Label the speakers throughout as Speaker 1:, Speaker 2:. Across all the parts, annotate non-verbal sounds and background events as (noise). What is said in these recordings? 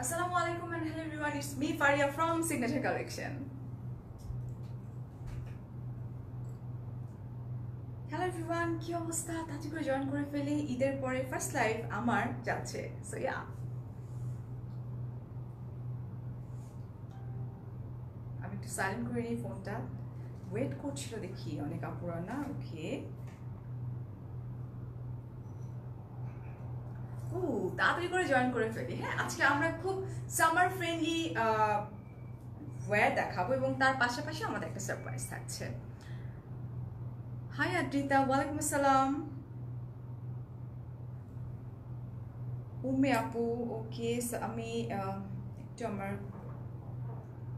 Speaker 1: Assalamu alaikum and hello everyone, it's me Faria from Signature Collection. Hello everyone কি অবস্থা? তাড়াতাড়ি করে join করে ফেলি ঈদের পরে ফার্স্ট লাইভ আমার যাচ্ছে সো ইয়া আমি একটু সাইলেন্ট করে নিই ফোনটা ওয়েট করছিল দেখি অনেক আপুরা না? ওকে ও তাড়াতাড়ি করে জয়েন করে ফেলি। হ্যাঁ আজকে আমরা খুব সামার ফ্রেন্ডলি ওয়্যার দেখাবো এবং তার পাশাপাশি আমাদের একটা সারপ্রাইজ থাকছে। হাই আদ্রিতা ওয়ালাইকুম আসসালাম। উম্মে আপু ওকে আমি একটু আমার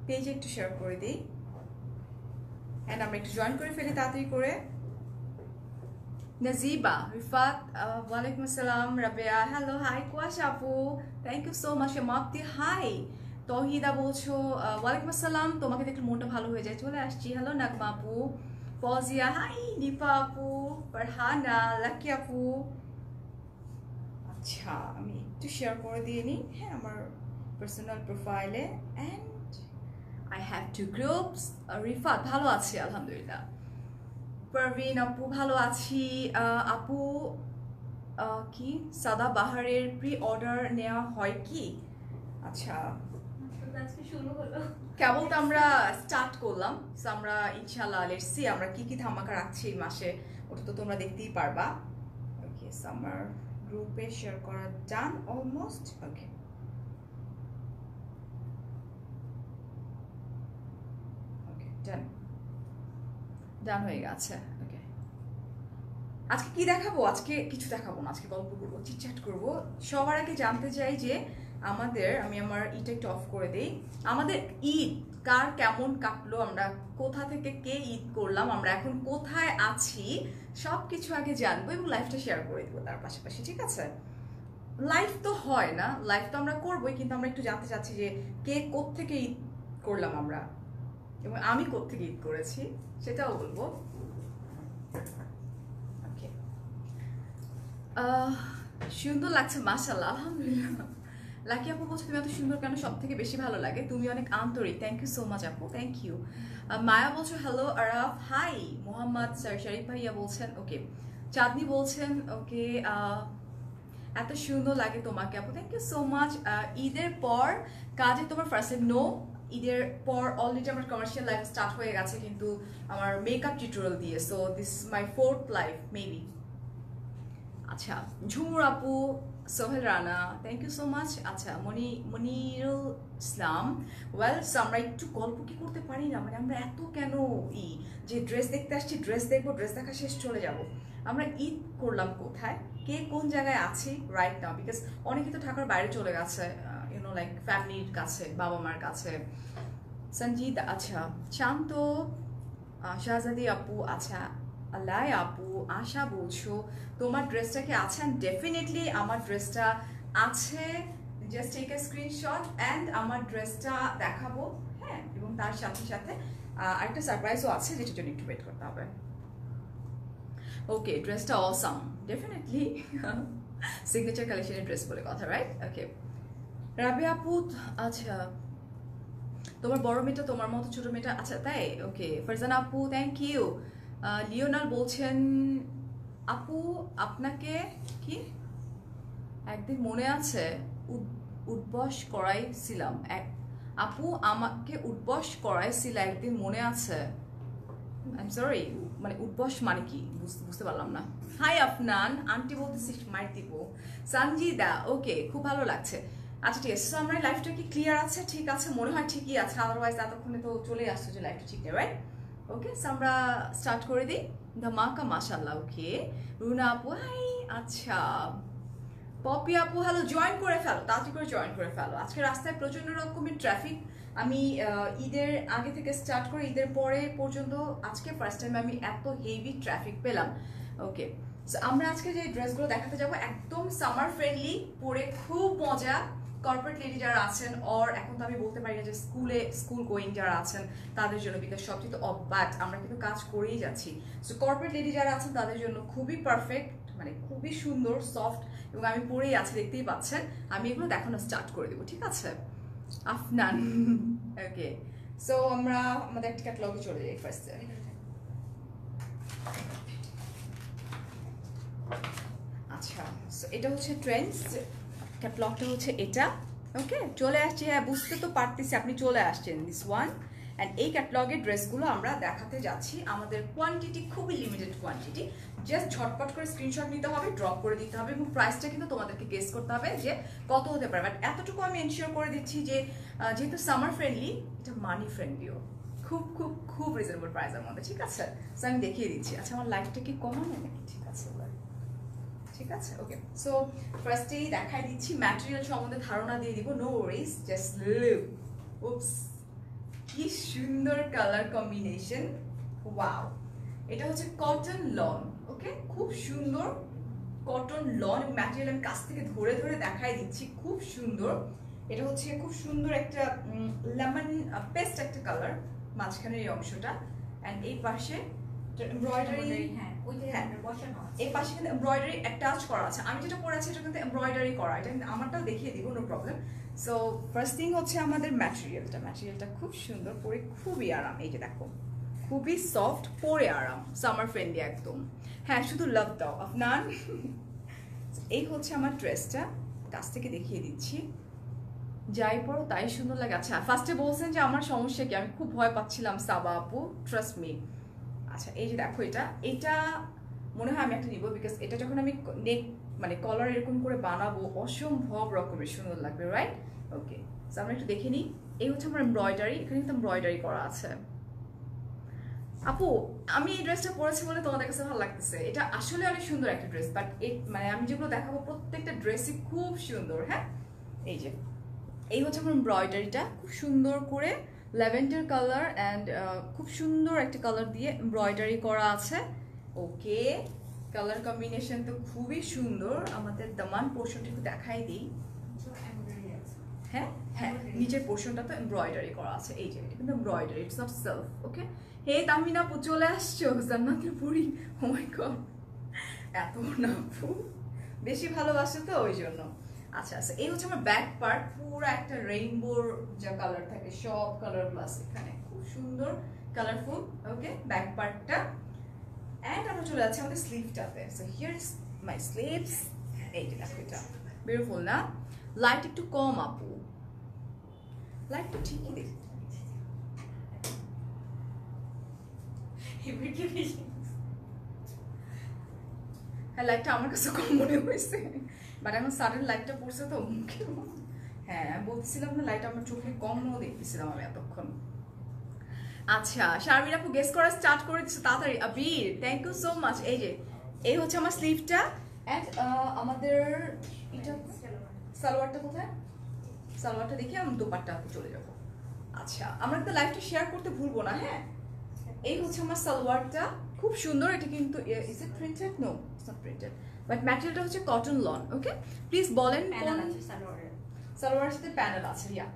Speaker 1: পেজে একটু শেয়ার করে দিই। অ্যান্ড আমরা একটু জয়েন করে ফেলি তাড়াতাড়ি করে। রিফাত আহ, ওয়ালাইকুম আসসালাম রাবেয়া হ্যালো হাই কুয়াশা আপু থ্যাংক ইউ সো মাচ মাপতি হাই তহিদা বলছো ওয়ালাইকুম আসসালাম তোমাকে দেখলে মনটা ভালো হয়ে যায়। চলে আসছি। হ্যালো নাগমা আপু ফজিয়া হাই দীপা আপু ফারহানা লাকি আপু আচ্ছা আমি একটু শেয়ার করে দিয়ে নিই। হ্যাঁ আমার পার্সোনাল প্রোফাইলে and I have two groups Rifat ভালো আছি আলহামদুলিল্লাহ। পারভিন আপু ভালো আছি। আপু কি? সাদা বাহারের প্রি অর্ডার নেওয়া হয় কি? আচ্ছা। কেবল তো আমরা স্টার্ট করলাম। আমরা ইনশাল্লাহ লেটস সি আমরা কি কি ধামাকা রাখছি এই মাসে ওটা তো তোমরা দেখতেই পারবা। ওকে আমার গ্রুপে শেয়ার করা ডান অলমোস্ট ওকে ওকে ডান ডান হয়ে গেছে। ওকে আজকে কি দেখাবো? আজকে কিছু দেখাবো না, আজকে গল্প করব চিটচ্যাট করব। সবার আগে জানতে চাই যে আমাদের, আমি আমার ইটা একটু অফ করে দিই। আমাদের ঈদ, কার কেমন কাটলো? আমরা কোথা থেকে কে ঈদ করলাম? আমরা এখন কোথায় আছি? সব কিছু আগে জানব এবং লাইফটা শেয়ার করে দেবো তার পাশাপাশি, ঠিক আছে? লাইফ তো হয় না লাইফ তো আমরা করবোই, কিন্তু আমরা একটু জানতে চাচ্ছি যে কে থেকে ঈদ করলাম আমরা? এবং আমি থেকে ঈদ করেছি সেটাও বলব। সুন্দর লাগছে মাশাল্লাহ আলহামদুলিল্লাহ। লাকি আপু বলছো, তুমি এত সুন্দর কেন? সব থেকে বেশি ভালো লাগে। তুমি অনেক আন্তরিক। থ্যাংক ইউ সো মাচ আপু থ্যাংক ইউ মায়া বলছো hello Araf. Hi Mohammad sir, Sharif ভাইয়া বলছেন ওকে চাঁদনি বলছেন ওকে এত সুন্দর লাগে তোমাকে আপু। থ্যাংক ইউ সো মাচ ঈদের পর কাজে তোমার ফার্স্ট নো ঈদের পর অলরেডি আমার কমার্শিয়াল লাইফ স্টার্ট হয়ে গেছে, কিন্তু আমার মেকআপ টিউটোরিয়াল দিয়ে so this my fourth life maybe আচ্ছা ঝুমুর আপু, Sohel Rana thank you so much আচ্ছা মনি, মনিরুল ইসলাম ওয়েল আমরা একটু গল্প কি করতে পারি না? মানে আমরা এত কেন ই? যে ড্রেস দেখতে আসছি ড্রেস দেখব ড্রেস দেখা শেষ, চলে যাব। আমরা ঈদ করলাম কোথায়? কে কোন জায়গায় আছি রাইট নাও বিকজ অনেকে তো ঢাকার বাইরে চলে গেছে লাইক ফ্যামিলির কাছে বাবা মার কাছে। সঞ্জিত আচ্ছা শান্ত শাহজাদি আপু আচ্ছা আল্লাহ আপু, আশা বলছো, তোমার ড্রেসটা কি আছে? ডেফিনেটলি আমার ড্রেসটা আছে। Just take a screenshot and আমার ড্রেসটা দেখাবো হ্যাঁ এবং তার সাথে সাথে আরেকটা সারপ্রাইজও আছে, যেটার জন্য একটু ওয়েট করতে হবে। ওকে ড্রেসটা অসাম ডেফিনেটলি সিগনেচার কালেকশনের ড্রেস বলে কথা রাইট ওকে রাবি আপু আচ্ছা। তোমার বড় মেয়েটা তোমার মতো ছোট মেয়েটা আচ্ছা তাই? ওকে ফারজানা আপু থ্যাংক ইউ লিওনাল বলছেন, আপু, আপনাকে কি? একদিন মনে আছে, উদ- উদ্বস করাইছিলাম। এক, আপু, আমাকে উদ্বস করাইছিল একদিন মনে আছে। আই সরি মানে উদ্বস মানে কি? বুঝ- বুঝতে পারলাম না। হাই আফনান, আন্টি বলতেছি মার দিব। সঞ্জিদা ওকে খুব ভালো লাগছে। আচ্ছা ঠিক আছে। So, আমার লাইফটা কি ক্লিয়ার আছে? ঠিক আছে মনে হয় ঠিকই আছে। আদারওয়াইজ এতক্ষণে তো চলে আসছে যে লাইফটা ঠিক নেই রাইট ওকে আমরা স্টার্ট করে দিই। ধামাকা মাশাল্লাহ ওকে রুনা আপু হাই আচ্ছা। পপি আপু হ্যালো জয়েন করে ফেলো তাড়াতাড়ি করে জয়েন করে ফেলো। আজকে রাস্তায় প্রচণ্ড রকমের ট্রাফিক আমি ঈদের আগে থেকে স্টার্ট করে ঈদের পরে পর্যন্ত আজকে ফার্স্ট টাইম আমি এত হেভি ট্রাফিক পেলাম। ওকে আমরা আজকে যে ড্রেসগুলো দেখাতে যাব একদম সামার ফ্রেন্ডলি পরে খুব মজা। কর্পোরেট লেডি যারা আছেন অর এখন তো আমি বলতে পারি না যে স্কুলে স্কুল গোয়িং যারা আছেন তাদের জন্য বিকজ সবচেয়ে তো অফ বাট আমরা কিন্তু কাজ করেই যাচ্ছি। সো কর্পোরেট লেডি যারা আছেন তাদের জন্য খুবই পারফেক্ট মানে খুবই সুন্দর সফট এবং আমি পরেই আছি দেখতেই পাচ্ছেন। আমি এগুলো দেখানো স্টার্ট করে দেবো ঠিক আছে? আফনান। (laughs) ওকে সো আমরা আমাদের একটা ক্যাটালগে চলে যাই ফার্স্টে আচ্ছা সো এটা হচ্ছে ট্রেন্ডস ক্যাটলগটা হচ্ছে এটা ওকে চলে আসছে হ্যাঁ বুঝতে তো পারতেছি, আপনি চলে আসছেন দিস ওয়ান অ্যান্ড এই ক্যাটলগের ড্রেসগুলো আমরা দেখাতে যাচ্ছি। আমাদের কোয়ান্টিটি খুবই লিমিটেড কোয়ান্টিটি জাস্ট ঝটপট করে স্ক্রিনশট নিতে হবে ড্রপ করে দিতে হবে, এবং প্রাইসটা কিন্তু তোমাদেরকে গেস করতে হবে যে কত হতে পারে। বাট এতটুকু আমি এনশিওর করে দিচ্ছি যে যেহেতু সামার ফ্রেন্ডলি এটা মানি ফ্রেন্ডলিও খুব খুব খুব রিজনেবল প্রাইসের মধ্যে, ঠিক আছে? আমি দেখিয়ে দিচ্ছি। আচ্ছা আমার লাইফটা কি কমানো? নাকি ঠিক আছে ঠিক আছে? ওকে সো ফার্স্টেই দেখাই দিচ্ছি ম্যাটেরিয়াল সম্বন্ধে ধারণা দিয়ে দিব। No worries just leave oops কি সুন্দর কালার কম্বিনেশন ওয়াও এটা হচ্ছে কটন লন ওকে খুব সুন্দর কটন লন ম্যাটেরিয়াল আমি কাছ থেকে ধরে ধরে দেখাই দিচ্ছি। খুব সুন্দর। এটা হচ্ছে খুব সুন্দর একটা লেমন পেস্ট একটা কালার মাঝখানের এই অংশটা। অ্যান্ড এই পাশে এমব্রয়ডারি
Speaker 2: হ্যাঁ।
Speaker 1: এই পাশে করা আছে। আমি যেটা করা। এটা দেখিয়ে প্রবলেম সো ফার্স্ট থিং হচ্ছে আমাদের ম্যাটেরিয়ালটা ম্যাটেরিয়ালটা খুব সুন্দর, পরে খুবই আরাম। এই যে দেখো, খুবই সফট পরে আরাম। ফ্রেন্ডলি একদম। হ্যাঁ শুধু লাভ এই হচ্ছে আমার কাছ থেকে দেখিয়ে দিচ্ছি। যাই পরো, তাই সুন্দর লাগে। আচ্ছা ফার্স্টে বলছেন যে, আমার সমস্যা কি? আমি খুব ভয় পাচ্ছিলাম সাবা আপু। ট্রাস্ট মি আচ্ছা এই যে দেখো এটা এটা মনে হয় আমি একটা নিব বিকজ এটা যখন আমি নেক মানে কলার এরকম করে বানাবো, অসম্ভব রকমের সুন্দর লাগবে রাইট ওকে সো আমরা একটু দেখে নিই। এই হচ্ছে আমার এমব্রয়ডারি এখানে কিন্তু এমব্রয়ডারি করা আছে। আপু, আমি এই ড্রেসটা পরেছি বলে তোমাদের কাছে ভালো লাগতেছে। এটা আসলে অনেক সুন্দর একটা ড্রেস বাট মানে আমি যেগুলো দেখাবো, প্রত্যেকটা ড্রেসই খুব সুন্দর হ্যাঁ? এই যে, এই হচ্ছে আমার এমব্রয়ডারিটা খুব সুন্দর করে ল্যাভেন্ডার কালার অ্যান্ড খুব সুন্দর একটা কালার দিয়ে এমব্রয়ডারি করা আছে। ওকে, কালার কম্বিনেশন তো খুবই সুন্দর। আমাদের দামান পোর্শনটা একটু দেখাই দিই। হ্যাঁ হ্যাঁ নিচের পোর্শনটা তো এমব্রয়ডারি করা আছে। এই যে কিন্তু embroidery it's not self okay? Hey Tamina আপু চলে আসছো জান্নাতের পুরি ও মাই গড এত না আপু বেশি ভালোবাসে তো, ওই জন্য। আচ্ছা আচ্ছা এই হচ্ছে আমার ব্যাক পার্ট পুরো একটা রেইনবোর যা কালার থাকে, সব কালার প্লাস এখানে। খুব সুন্দর কালারফুল ওকে ব্যাক পার্টটা অ্যান্ড আমরা চলে যাচ্ছি আমাদের স্লিভটাতে so here is my sleeves এই যে দেখো এটা। বিউটিফুল না? লাইট একটু কম, আপু। লাইট তো ঠিকই দেখ হ্যাঁ লাইটটা আমার কাছে কম মনে হয়েছে। বাট এখন সাডেন লাইটটা পড়ছে তো হ্যাঁ বলছিলাম না লাইট আমার চোখে কম দেখতেছিলাম আমি এতক্ষণ। আচ্ছা শারমিন আপু গেস করা স্টার্ট করে দিচ্ছে তাড়াতাড়ি। Abir thank you so much এই যে এই হচ্ছে আমার স্লিভটা অ্যান্ড আমাদের এটা সালোয়ারটা কোথায়? সালোয়ারটা দেখে আমি দোপাট্টা চলে যাব। আচ্ছা আমরা তো লাইভটা শেয়ার করতে ভুলবো না হ্যাঁ? এই হচ্ছে আমার সালোয়ারটা। খুব সুন্দর, এটা কিন্তু is it printed no it's not printed but ম্যাটেরিয়ালটা হচ্ছে কটন লন ওকে প্লিজ বলেন
Speaker 2: সালোয়ারের।
Speaker 1: সাথে প্যানেল আছে ইয়া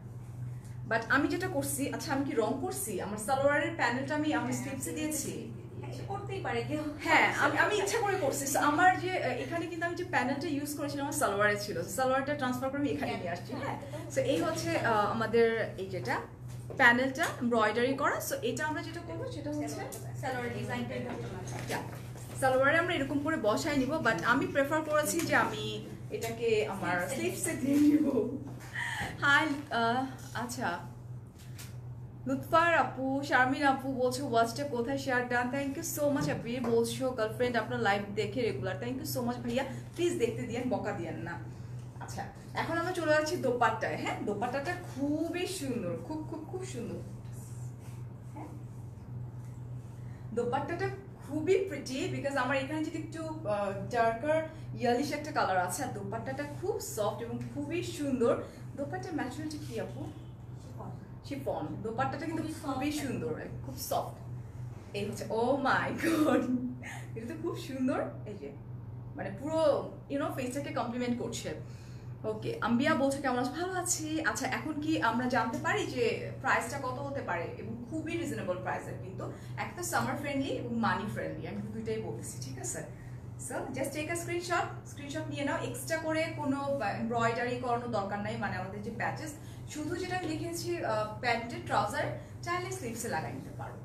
Speaker 1: বাট আমি যেটা করছি আচ্ছা আমি কি রং করছি? আমার সালোয়ারের প্যানেলটা আমি আমার স্লিপসে দিয়েছি।
Speaker 2: হ্যাঁ, করতেই পারে
Speaker 1: হ্যাঁ আমি আমি ইচ্ছা করে করছি। আমার যে এখানে কিন্তু আমি যে প্যানেলটা ইউজ করেছিলাম আমার সালোয়ারে ছিল। সালোয়ারটা ট্রান্সফার করে আমি এখানে নিয়ে আসছি হ্যাঁ সো এই হচ্ছে আমাদের এই যেটা প্যানেলটা এমব্রয়ডারি করা। সো এটা আমরা যেটা করব সেটা হচ্ছে
Speaker 2: সালোয়ার ডিজাইনটা.
Speaker 1: সালোয়ারে আমরা এরকম করে বসাই নিব বাট আমি প্রেফার করেছি যে আমি এটাকে আমার স্লিভসে দিয়ে নিব। হাই আচ্ছা। লুৎফার আপু, শারমিন আপু বলছো ওয়াচটা কোথায় share done thank you so much আপনি বলছো গার্লফ্রেন্ড আপনার লাইভ দেখে regular thank you so much ভাইয়া। প্লিজ দেখতে দিয়েন, বকা দিয়েন না। আচ্ছা এখন আমরা চলে যাচ্ছি দোপাট্টায় হ্যাঁ? দোপাট্টাটা খুবই সুন্দর, খুব খুব খুব সুন্দর। হ্যাঁ? দোপাট্টাটা খুবই প্রিটি বিকজ আমার এখানে যদি একটু ডার্কার ইয়ালিশ একটা কালার আছে আর দোপাট্টাটা খুব সফট এবং খুবই সুন্দর। দোপাট্টার ম্যাটেরিয়ালটা কি আপু? শিফন দোপাট্টাটা কিন্তু
Speaker 2: খুবই।
Speaker 1: সুন্দর খুব সফট এই হচ্ছে ও মাই গড এটা তো খুব সুন্দর। এই যে মানে পুরো ইউনো ফেসটাকে কমপ্লিমেন্ট করছে। ওকে আম্বিয়া বলছো কেমন আছো? ভালো আছি। আচ্ছা এখন কি আমরা জানতে পারি যে প্রাইসটা কত হতে পারে? এবং খুবই রিজনেবল প্রাইসের কিন্তু একটা সামার ফ্রেন্ডলি এবং মানি ফ্রেন্ডলি আমি দুইটাই বলতেছি ঠিক আছে? So just take a screenshot screenshot নিয়ে নাও এক্সট্রা করে কোনো এমব্রয়ডারি করানোর দরকার নাই মানে আমাদের যে প্যাচেস শুধু যেটা আমি লিখেছি প্যান্টের ট্রাউজার চাইলে স্লিভসে লাগাই নিতে পারো।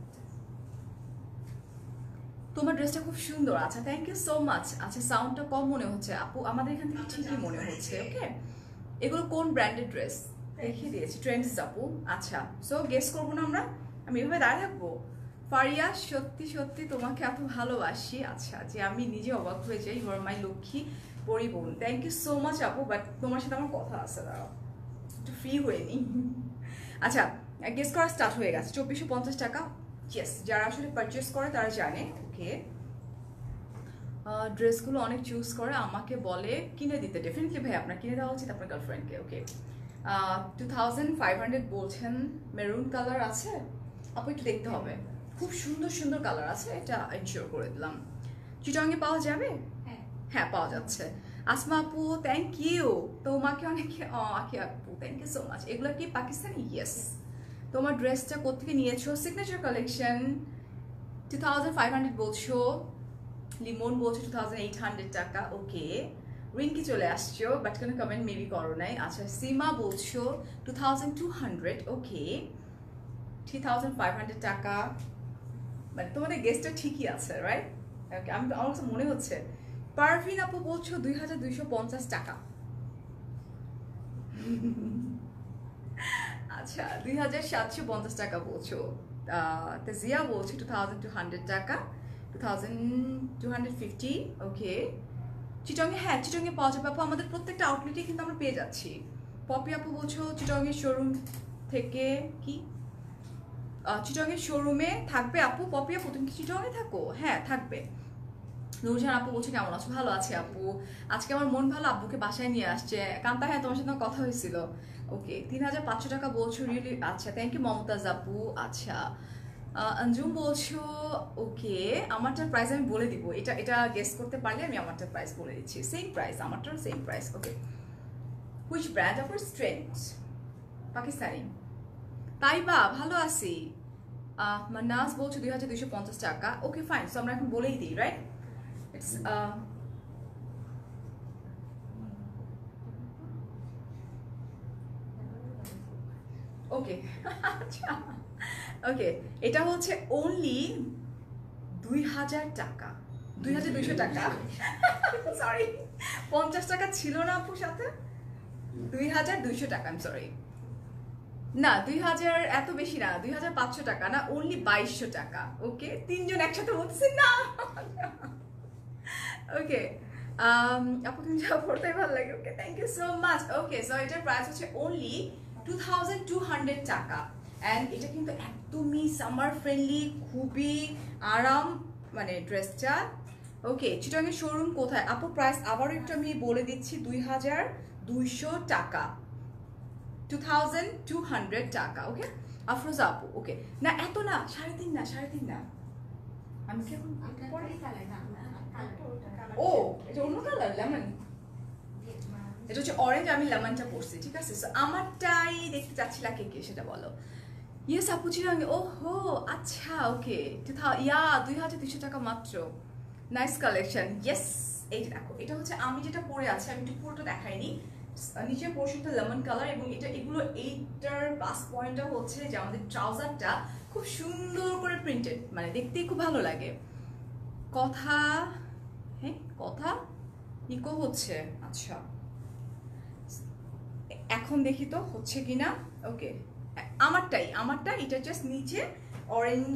Speaker 1: তোমার ড্রেসটা খুব সুন্দর আচ্ছা থ্যাংক ইউ সো মাচ আচ্ছা সাউন্ডটা কম মনে হচ্ছে আপু আমাদের এখান থেকে ঠিকই মনে হচ্ছে ওকে এগুলো কোন ব্র্যান্ডেড ড্রেস দেখিয়ে দিয়েছি ট্রেন্ডস আপু। আচ্ছা সো গেস করব না আমরা? আমি এভাবে দাঁড়িয়ে থাকব ফারিয়া, সত্যি সত্যি তোমাকে এত ভালোবাসি। আচ্ছা যে আমি নিজে অবাক হয়ে যাই। You R my Lakshmi Paribahan. Thank you so much আপু বাট তোমার সাথে আমার কথা আছে, দাঁড়াও। একটু ফ্রি হয়ে নি। আচ্ছা গেস করা স্টার্ট হয়ে গেছে। চব্বিশশো পঞ্চাশ টাকা? ইয়েস যারা আসলে পারচেস করে, তারা জানে। ওকে ড্রেসগুলো অনেক চুজ করে। আমাকে বলে, কিনে দিতে। ডেফিনেটলি ভাই, আপনার কিনে দেওয়া উচিত আপনার গার্লফ্রেন্ডকে okay two thousand five hundred বলছেন। মেরুন কালার আছে? আপু একটু দেখতে হবে। খুব সুন্দর সুন্দর কালার আছে এটা ইনশিওর করে দিলাম। চিটঙ্গে পাওয়া যাবে?
Speaker 2: হ্যাঁ।
Speaker 1: হ্যাঁ পাওয়া যাচ্ছে। আসমা আপু থ্যাংক ইউ তোমাকে অনেকে আখি আপু থ্যাংক ইউ সো মাচ এগুলো কি পাকিস্তানি? ইয়েস তোমার ড্রেসটা কোথেকে নিয়েছো? Signature collection two thousand five hundred বলছো লিমন বলছো টু থাউজেন্ড এইট হান্ড্রেড টাকা ওকে রিঙ্কি চলে আসছো বাট কোনো কমেন্ট মেবি করো নাই। আচ্ছা সীমা বলছো two thousand two hundred okay three thousand five hundred টাকা। মানে তোমাদের গেস্টটা ঠিকই আছে রাইট ওকে আমি, আমার কাছে মনে হচ্ছে, পারভিন আপু বলছো দুই হাজার দুইশো পঞ্চাশ টাকা। (laughs) আচ্ছা দুই হাজার সাতশো পঞ্চাশ টাকা বলছো। জিয়া বলছে টু থাউজেন্ড টু হান্ড্রেড টাকা। Two thousand two hundred fifty okay চিটংয়ে হ্যাঁ চিটংয়ে পাওয়া যাবে আমাদের প্রত্যেকটা আউটলেটে কিন্তু আমরা পেয়ে যাচ্ছি। পপি আপু বলছো চিটংয়ের শোরুম থেকে কি? চিটংয়ের শোরুমে থাকবে আপু? পপি আপু তুমি কি চিটংয়ে থাকো? হ্যাঁ থাকবে। নুরজাহান আপু বলছে কেমন আছো? ভালো আছি আপু। আজকে আমার মন ভালো আব্বুকে বাসায় নিয়ে আসছে। কান্তা হ্যাঁ তোমার সাথে কথা হয়েছিল। ওকে তিন হাজার পাঁচশো টাকা বলছো রিয়েলি আচ্ছা থ্যাংক ইউ মমতাজ আপু। আচ্ছা আহ, অঞ্জুম বলছো ওকে আমারটার প্রাইস আমি বলে দিব। এটা এটা গেস করতে পারলে আমি আমারটার প্রাইস বলে দিচ্ছি। Same price আমারটার same price okay which brand of strength Pakistani. তাই বা ভালো আছি। মান্নাস বলছো দুই হাজার দুইশো পঞ্চাশ টাকা। ওকে ফাইন সো আমরা এখন বলেই দিই রাইট ইটস ওকে আচ্ছা ওকে এটা হচ্ছে অনলি দুই হাজার টাকা। দুই হাজার দুইশো টাকা। (laughs) সরি পঞ্চাশ টাকা ছিল না আপুর সাথে? দুই হাজার দুইশো টাকা আমি সরি না, দুই হাজার এত বেশি না, দুই হাজার পাঁচশো টাকা না অনলি বাইশশো টাকা ওকে তিনজন একসাথে বলতেছি, না। ওকে আপু, তুমি যা পড়তে ভালো লাগে okay thank you so much okay so এটার প্রাইস হচ্ছে only two thousand two hundred টাকা। অ্যান্ড এটা কিন্তু একদমই সামার ফ্রেন্ডলি খুবই আরাম মানে ড্রেসটা ওকে চিটাঙ্গের শোরুম কোথায়? আপু প্রাইস আবারও একটু আমি বলে দিচ্ছি, দুই হাজার দুইশো টাকা। টু থাউজেন্ড টু হান্ড্রেড টাকা ওকে আফরোজা আপু ওকে না এত না সাড়ে তিন না সাড়ে তিন না। আমি কি এখন ও এটা অন্য কালার লেমন এটা হচ্ছে অরেঞ্জ আমি লেমনটা পরছি ঠিক আছে? আমারটাই দেখতে চাচ্ছিলা কে কে সেটা বলো। ইয়েস আপু চিরাঙ্গে ও হো আচ্ছা ওকে টু ইয়া দুই হাজার দুইশো টাকা মাত্র। নাইস কালেকশন ইয়েস এই দেখো এটা হচ্ছে আমি যেটা পরে আছি আমি একটু পুরোটা দেখাইনি। নিচের পোর্শনটা লেমন কালার এবং এটা এগুলো এইটার প্লাস পয়েন্টটা হচ্ছে যে আমাদের ট্রাউজারটা খুব সুন্দর করে প্রিন্টেড মানে দেখতেই খুব ভালো লাগে। কথা হ্যাঁ কথা? ইকো হচ্ছে আচ্ছা। এখন দেখি তো হচ্ছে কিনা? ওকে আমারটাই আমারটা এটা জাস্ট নিচে অরেঞ্জ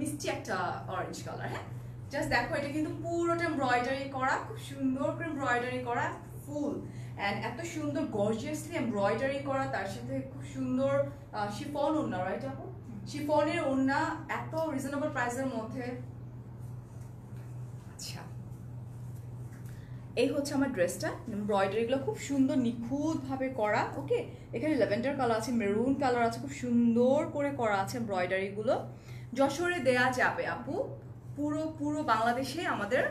Speaker 1: মিষ্টি একটা অরেঞ্জ কালার হ্যাঁ? জাস্ট দেখো, এটা কিন্তু পুরোটা এমব্রয়ডারি করা, খুব সুন্দর করে এমব্রয়ডারি করা ফুল অ্যান্ড এত সুন্দর গর্জিয়াসলি এমব্রয়ডারি করা তার সাথে খুব সুন্দর শিফন ওড়না রাইট আপু? শিফনের ওড়না এত রিজনেবল প্রাইসের মধ্যে। আচ্ছা। এই হচ্ছে আমার ড্রেসটা এমব্রয়ডারিগুলো খুব সুন্দর নিখুঁতভাবে করা ওকে এখানে ল্যাভেন্ডার কালার আছে মেরুন কালার আছে খুব সুন্দর করে করা আছে এমব্রয়ডারিগুলো যশোরে দেয়া যাবে আপু। পুরো পুরো বাংলাদেশে আমাদের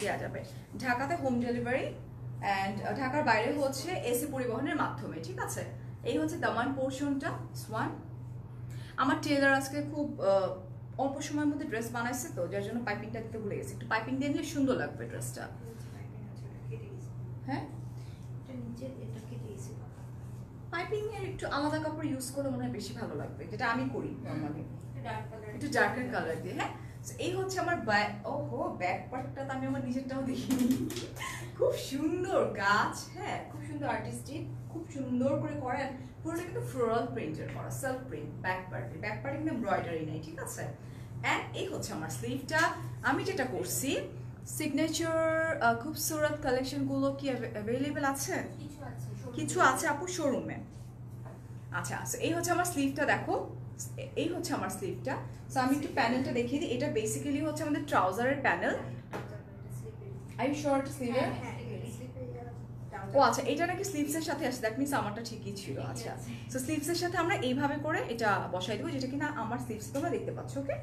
Speaker 1: দেওয়া যাবে। ঢাকাতে হোম ডেলিভারি অ্যান্ড ঢাকার বাইরে হচ্ছে এসি পরিবহনের মাধ্যমে, ঠিক আছে? এই হচ্ছে দামান পোর্শনটা সোয়ান আমার টেলার আজকে খুব অল্প সময়ের মধ্যে ড্রেস বানাইছে তো, যার জন্য পাইপিংটা দিতে ভুলে গেছি। একটু পাইপিং দিয়ে নিলে সুন্দর লাগবে ড্রেসটা হ্যাঁ? পাইপিং এর একটু আলাদা কাপড় ইউজ করলে মনে হয় বেশি ভালো লাগবে, যেটা আমি করি নর্মালি একটু ডার্কের কালার দিয়ে হ্যাঁ? এই হচ্ছে আমার ব্যাক ও হো ব্যাক পার্টটা তো আমি আমার নিজেরটাও দেখিনি। খুব সুন্দর গাছ হ্যাঁ খুব সুন্দর আর্টিস্টিক খুব সুন্দর করে করেন পুরোটা কিন্তু ফ্লোরাল প্রিন্টের করা সেলফ প্রিন্ট ব্যাক পার্টে ব্যাক পার্টে কিন্তু এমব্রয়ডারি নেই ঠিক আছে? অ্যান্ড এই হচ্ছে আমার স্লিভটা আমি যেটা করছি সিগনেচার খুবসুরত কালেকশনগুলো কি অ্যাভেলেবেল আছে? কিছু আছে আপু শোরুমে আচ্ছা এই হচ্ছে আমার স্লিভটা দেখো। এই হচ্ছে আমার স্লিভটা সো আমি একটু প্যানেলটা দেখিয়ে দিই। এটা বেসিক্যালি হচ্ছে আমাদের ট্রাউজারের প্যানেল আই শর্ট স্লিভের ও আচ্ছা এটা নাকি স্লিভসের সাথে আসে দ্যাট মিনস আমারটা ঠিকই ছিল আচ্ছা। সো স্লিভসের সাথে আমরা এইভাবে করে এটা বসাই দেবো যেটা কিনা আমার স্লিভস তোমরা দেখতে পাচ্ছ okay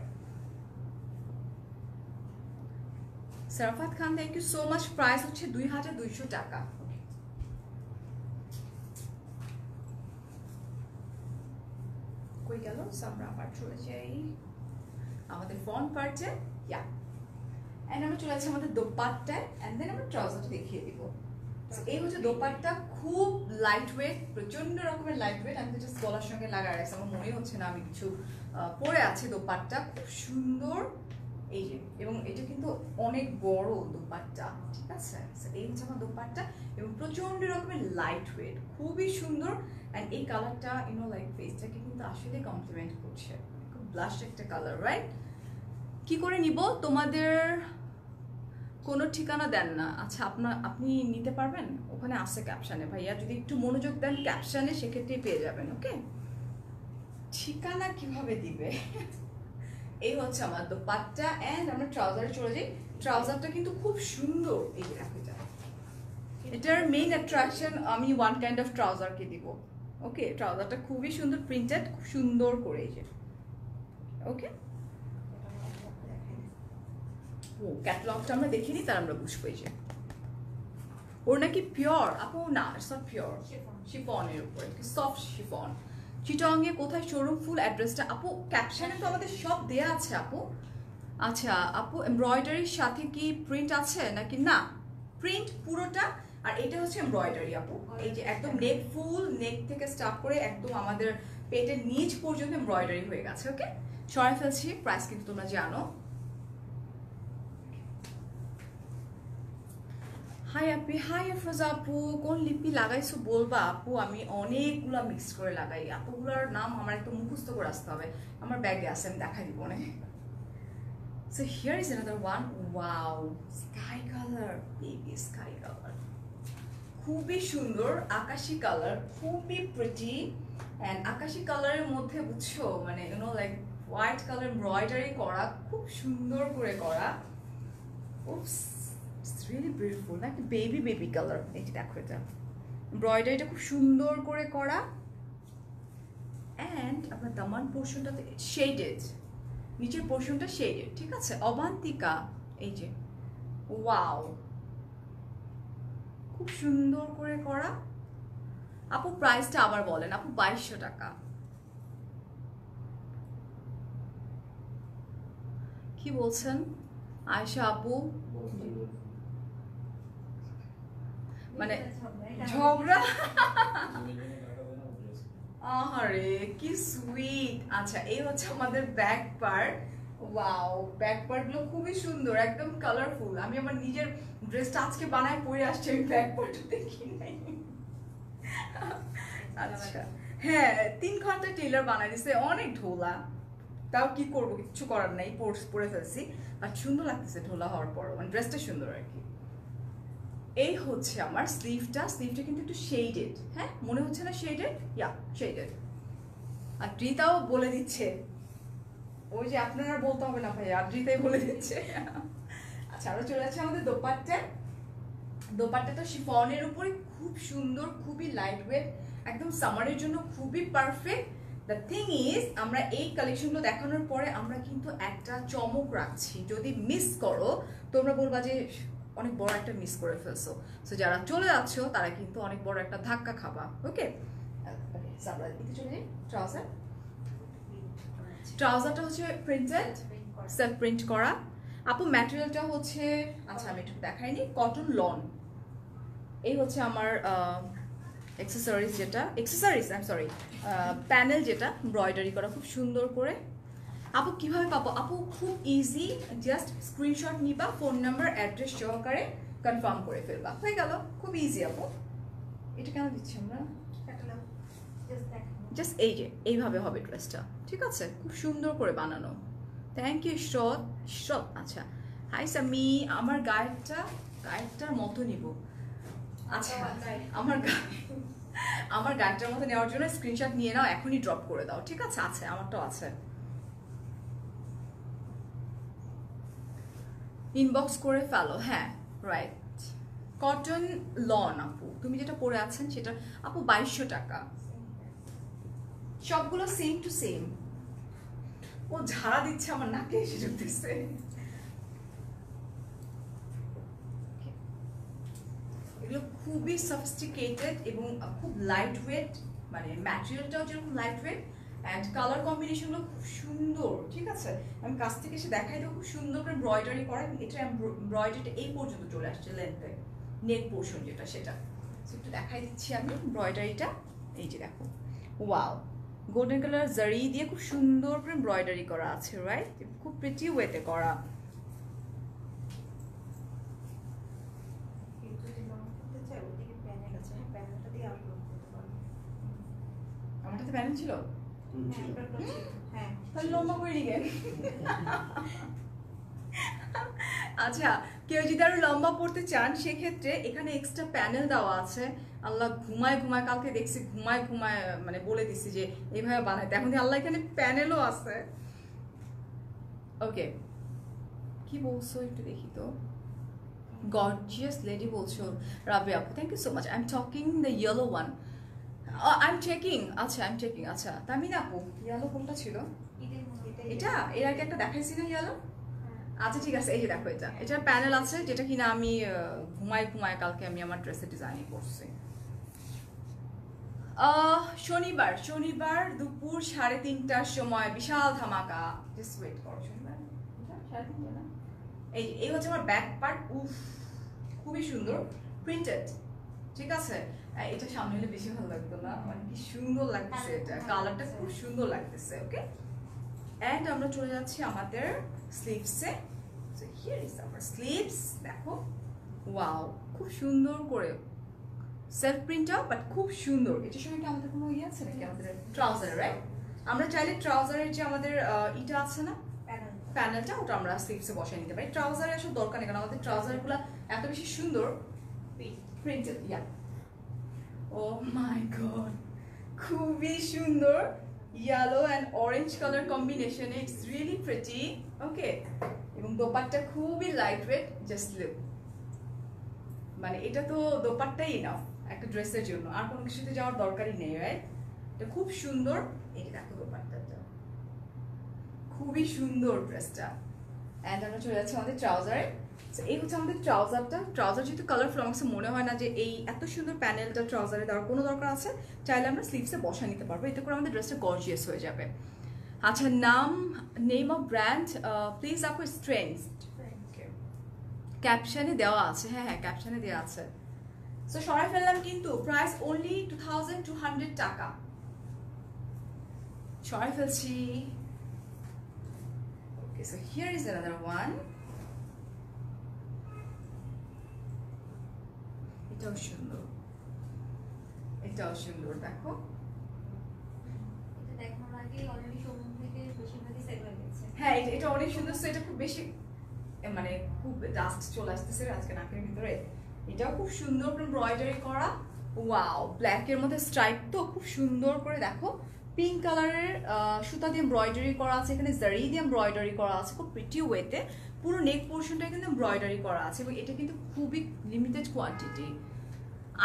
Speaker 1: Sarafat Khan thank you so much price হচ্ছে দুই হাজার দুইশো টাকা কই গেল? আমরা আবার চলে যাই। আমাদের ফ্রন্ট পার্টে ইয়া এন্ড আমরা চলে যাচ্ছি আমাদের দোপাট্টায় এন্ড দেন আমরা ট্রাউজারটা দেখিয়ে দিব। এই হচ্ছে দোপাট্টা খুব লাইট ওয়েট প্রচণ্ড রকমের লাইট ওয়েট আমি জাস্ট গলার সঙ্গে লাগাই রাখছি। আমার মনে হচ্ছে না আমি কিছু পরে আছি দোপাট্টা। খুব সুন্দর। এই যে এবং এটা কিন্তু অনেক বড় দোপাট্টা ঠিক আছে? এই হচ্ছে আমার দোপাট্টা এবং প্রচণ্ড রকমের লাইট ওয়েট খুবই সুন্দর। অ্যান্ড এই কালারটা ইউনো লাইক ফেসটাকে কিন্তু আসলে কমপ্লিমেন্ট করছে। খুব ব্লাশ একটা কালার রাইট কি করে নিব? তোমাদের কোনো ঠিকানা দেন না। আচ্ছা আপনার আপনি নিতে পারবেন? ওখানে আছে ক্যাপশানে ভাইয়া, যদি একটু মনোযোগ দেন ক্যাপশানে সেক্ষেত্রে পেয়ে যাবেন ওকে ঠিকানা কীভাবে দিবে? (laughs) এই হচ্ছে আমার তো দোপাট্টা অ্যান্ড আমরা ট্রাউজারে চলে যাই। ট্রাউজারটা কিন্তু খুব সুন্দর। এই দেখো এটা। এটার মেইন অ্যাট্রাকশন আমি ওয়ান কাইন্ড অফ ট্রাউজারকে দিব। ওকে ট্রাউজারটা খুবই সুন্দর প্রিন্টেড খুব সুন্দর করে এই যে। ওকে ও ক্যাটালগটা আমরা দেখিনি তার আমরা বুঝব এই যে। ওর নাকি পিওর আপু না ইটস নট পিওর শিফনের উপরে সফট শিফন চিটংয়ে কোথায় শোরুম ফুল অ্যাড্রেসটা আপু ক্যাপশনে তো আমাদের সব দেয়া আছে আপু। আচ্ছা আপু এমব্রয়ডারির সাথে কি প্রিন্ট আছে নাকি? না প্রিন্ট পুরোটা আর এটা হচ্ছে এমব্রয়ডারি আপু। এই যে একদম নেক ফুল নেক থেকে স্টার্ট করে একদম আমাদের পেটের নিচ পর্যন্ত এমব্রয়ডারি হয়ে গেছে ওকে সরাই ফেলছি প্রাইস কিন্তু তোমরা জানো। হাই আপি হাই আফরোজা আপু কোন লিপি লাগাইছো বলবা আপু? আমি অনেকগুলা মিক্স করে লাগাই। এতগুলার নাম আমার একটু মুখস্থ করে আসতে হবে। আমার ব্যাগে আছে আমি দেখাই দিব অনেক। So here is another one. Wow, sky color, baby sky color. খুবই সুন্দর আকাশি কালার খুবই প্রিটি অ্যান্ড আকাশি কালারের মধ্যে বুঝছ মানে you know like white colour embroidery করা খুব সুন্দর করে করা। উপস রিয়েলি বিউটিফুল না একটা বেবি বেবি কালার দেখো এটা। এমব্রয়ডারিটা খুব সুন্দর করে করা। অ্যান্ড আপনার দামান পোর্শনটাতে শেডেড নিচের পোর্শনটা শেডেড ঠিক আছে? অবান্তিকা, এই যে। ওয়াও খুব সুন্দর করে করা। আপু প্রাইসটা আবার বলেন, আপু বাইশশো টাকা। কি বলছেন? আয়শা আপু? মানে ঝগড়া (laughs) আহারে কি সুইট আচ্ছা এই হচ্ছে আমাদের ব্যাক পার্ট ওয়াও ব্যাক পার্টগুলো খুবই সুন্দর একদম কালারফুল আমি আমার নিজের ড্রেসটা আজকে বানায় পরে আসছি আমি ব্যাক পার্ট দেখি নাই। আচ্ছা হ্যাঁ তিন ঘণ্টা টেলার বানাই দিছে অনেক ঢোলা। তাও কি করব কিছু করার নাই পোর্স পরে ফেলছি। আর সুন্দর লাগতেছে ঢোলা হওয়ার পর মানে ড্রেসটা সুন্দর আর কি। এই হচ্ছে আমার স্লিভটা স্লিভটা কিন্তু একটু শেডেড হ্যাঁ? মনে হচ্ছে না শেডেড ইয়া শেডেড আর রিতাও বলে দিচ্ছে। ওই যে আপনার বলতে হবে না ভাই আর রিতাই বলে দিচ্ছে। আচ্ছা আমরা চলে যাচ্ছি আমাদের দোপাট্টায় দোপাট্টাটা শিফনের উপরে খুব সুন্দর, খুবই লাইট ওয়েট একদম সামারের জন্য খুবই পারফেক্ট দ্য থিং ইজ আমরা এই কালেকশনগুলো দেখানোর পরে আমরা কিন্তু একটা চমক রাখছি। যদি মিস করো, তোমরা বলবা যে অনেক বড় একটা মিস করে ফেলছো। সো যারা চলে যাচ্ছ, তারা কিন্তু অনেক বড় একটা ধাক্কা খাবা ওকে ট্রাউজার ট্রাউজারটা হচ্ছে প্রিন্টেড সেলফ প্রিন্ট করা। আপু ম্যাটেরিয়ালটা হচ্ছে আচ্ছা আমি একটু দেখাইনি কটন লন এই হচ্ছে আমার এক্সেসরিজ যেটা এক্সেসরিজ আই সরি প্যানেল যেটা এমব্রয়ডারি করা, খুব সুন্দর করে। আপু কীভাবে পাবো? আপু খুব ইজি জাস্ট স্ক্রিনশট নিবা ফোন নাম্বার অ্যাড্রেস সহকারে কনফার্ম করে ফেলবা। হয়ে গেল খুব ইজি আপু। এটা কেন দিচ্ছি আমরা। জাস্ট এই যে এইভাবে হবে ড্রেসটা ঠিক আছে? খুব সুন্দর করে বানানো। থ্যাংক ইউ শ্রত শ্রত আচ্ছা। হাই সামি আমার গায়েরটা গায়েরটার মতো নিব। আচ্ছা আমার গায়ে। আমার গায়েরটার মতো নেওয়ার জন্য স্ক্রিনশট নিয়ে নাও এখনই ড্রপ করে দাও। ঠিক আছে? আছে আমারটাও আছে। ইনবক্স করে ফেলো হ্যাঁ রাইট কটন লন আপু, তুমি যেটা পরে আছেন সেটা, আপু, বাইশশো টাকা। সবগুলো সেম টু সেম ও ঝাড়া দিচ্ছে, আমার নাকে এসে ঢুকতেছে। এগুলো খুবই সফিস্টিকেটেড এবং খুব লাইট ওয়েট মানে ম্যাটেরিয়ালটাও যেরকম লাইট ওয়েট অ্যান্ড কালার কম্বিনেশনগুলো খুব সুন্দর ঠিক আছে? আমি কাছ থেকে এসে দেখাই দেবো খুব সুন্দর করে ব্রয়ডারি করা। এটা এমব্রয়ডারিটা এই পর্যন্ত চলে আসছে লেন্থে নেক পোর্শন যেটা সেটা। একটু দেখাই দিচ্ছি আমি এমব্রয়ডারিটা এই যে দেখো। ওয়াও গোল্ডেন কালার জারি দিয়ে খুব সুন্দর করে এমব্রয়ডারি করা আছে রাইট খুব প্রিটি ওয়েতে করা।
Speaker 2: আছে, হ্যাঁ।
Speaker 1: আমার প্যানেল ছিল?
Speaker 2: হ্যাঁ,
Speaker 1: লম্বা করে আচ্ছা কেউ যদি আরও লম্বা পড়তে চান সেক্ষেত্রে এখানে এক্সট্রা প্যানেল দেওয়া আছে। আল্লাহ ঘুমায় ঘুমায় কালকে দেখছি ঘুমায় ঘুমায় মানে বলে দিচ্ছি যে এইভাবে বানাইতে। এখন আল্লাহ এখানে প্যানেলও আছে। ওকে কি বলছো একটু দেখি তো। গর্জিয়াস লেডি বলছো। রাবি আপু thank you so much I am talking the yellow one I am checking আচ্ছা আই এম চেকিং আচ্ছা তামিনা আপু ইয়েলো কোনটা ছিল? এটা? এর আগে একটা দেখাইছি না ইয়েলো
Speaker 2: হ্যাঁ।
Speaker 1: আচ্ছা ঠিক আছে এই যে দেখো এটা। এটার প্যানেল আছে যেটা কিনা আমি আহ, ঘুমায় ঘুমায় কালকে আমি আমার ড্রেসের ডিজাইনিং করছি শনিবার শনিবার দুপুর সাড়ে তিনটার সময় বিশাল ধামাকা। জাস্ট ওয়েট করো শনিবার? এই এই হচ্ছে আমার ব্যাক পার্ট উফ খুবই সুন্দর। প্রিন্টেড ঠিক আছে? এটা সামনে হলে বেশি ভালো লাগতো না। মানে কি সুন্দর লাগতেছে এটা। কালারটা খুব সুন্দর লাগতেছে ওকে অ্যান্ড আমরা চলে যাচ্ছি আমাদের স্লিভসে so here is our sleeves দেখো। ওয়াও খুব সুন্দর করে সেলফ প্রিন্টও বাট খুব সুন্দর। এটার সঙ্গে কি আমাদের কোনো ইয়ে আছে নাকি? আমাদের ট্রাউজার রাইট আমরা চাইলে ট্রাউজারের যে আমাদের ইটা আছে না? প্যানেলটা ওটা আমরা স্লিভসে বসাই নিতে পারি। ট্রাউজারে আসলে দরকার নেই কারণ আমাদের ট্রাউজারগুলো এত বেশি সুন্দর। প্রিন্টেড ইয়া ও মাই গড খুবই সুন্দর ইয়েলো অ্যান্ড অরেঞ্জ কালার কম্বিনেশনে ইটস রিয়েলি প্রিটি ওকে এবং দোপাট্টা খুবই লাইট ওয়েট জাস্ট লুক মানে এটা তো দোপাট্টাই নাও একটা ড্রেসের জন্য। আর কোনো কিছুতে যাওয়ার দরকারই নেই রাইট এটা খুব সুন্দর যে দেখো দোপাট্টাটা। খুবই সুন্দর ড্রেসটা অ্যান্ড আমরা চলে যাচ্ছি আমাদের ট্রাউজারে So, এই হচ্ছে আমাদের ট্রাউজারটা। ট্রাউজার যেহেতু কালারফুল আমার কাছে মনে হয় না যে এই এত সুন্দর প্যানেলটা ট্রাউজারে দেওয়ার কোনো দরকার আছে। চাইলে আমরা স্লিভসে বসা নিতে পারব। এতে করে আমাদের ড্রেসটা গর্জিয়াস হয়ে যাবে। আচ্ছা নাম নেম অফ ব্র্যান্ড প্লিজ আপু স্ট্রেংথ ক্যাপশনে দেওয়া আছে। হ্যাঁ হ্যাঁ ক্যাপশনে দেওয়া আছে। সো সরাই ফেললাম কিন্তু price only two thousand two hundred টাকা। সরাই ফেলছি। Okay so here is another one এটাও সুন্দর। এটাও সুন্দর দেখো।
Speaker 2: হয়ে গেছে।
Speaker 1: এটা এটা অনেক সুন্দর। So এটা খুব বেশি মানে খুব ডাস্ট চলে আসতেছে আজকে নাকের ভিতরে। এটাও খুব সুন্দর করে এমব্রয়ডারি করা। ওয়াও ব্ল্যাকের মধ্যে স্ট্রাইপ তো খুব সুন্দর করে দেখো। পিঙ্ক কালারের সুতা দিয়ে এমব্রয়ডারি করা আছে। এখানে জারি দিয়ে এমব্রয়ডারি করা আছে খুব প্রিটি ওয়েতে পুরো নেক পোর্শনটা কিন্তু এমব্রয়ডারি করা আছে এবং এটা কিন্তু খুবই লিমিটেড কোয়ান্টিটি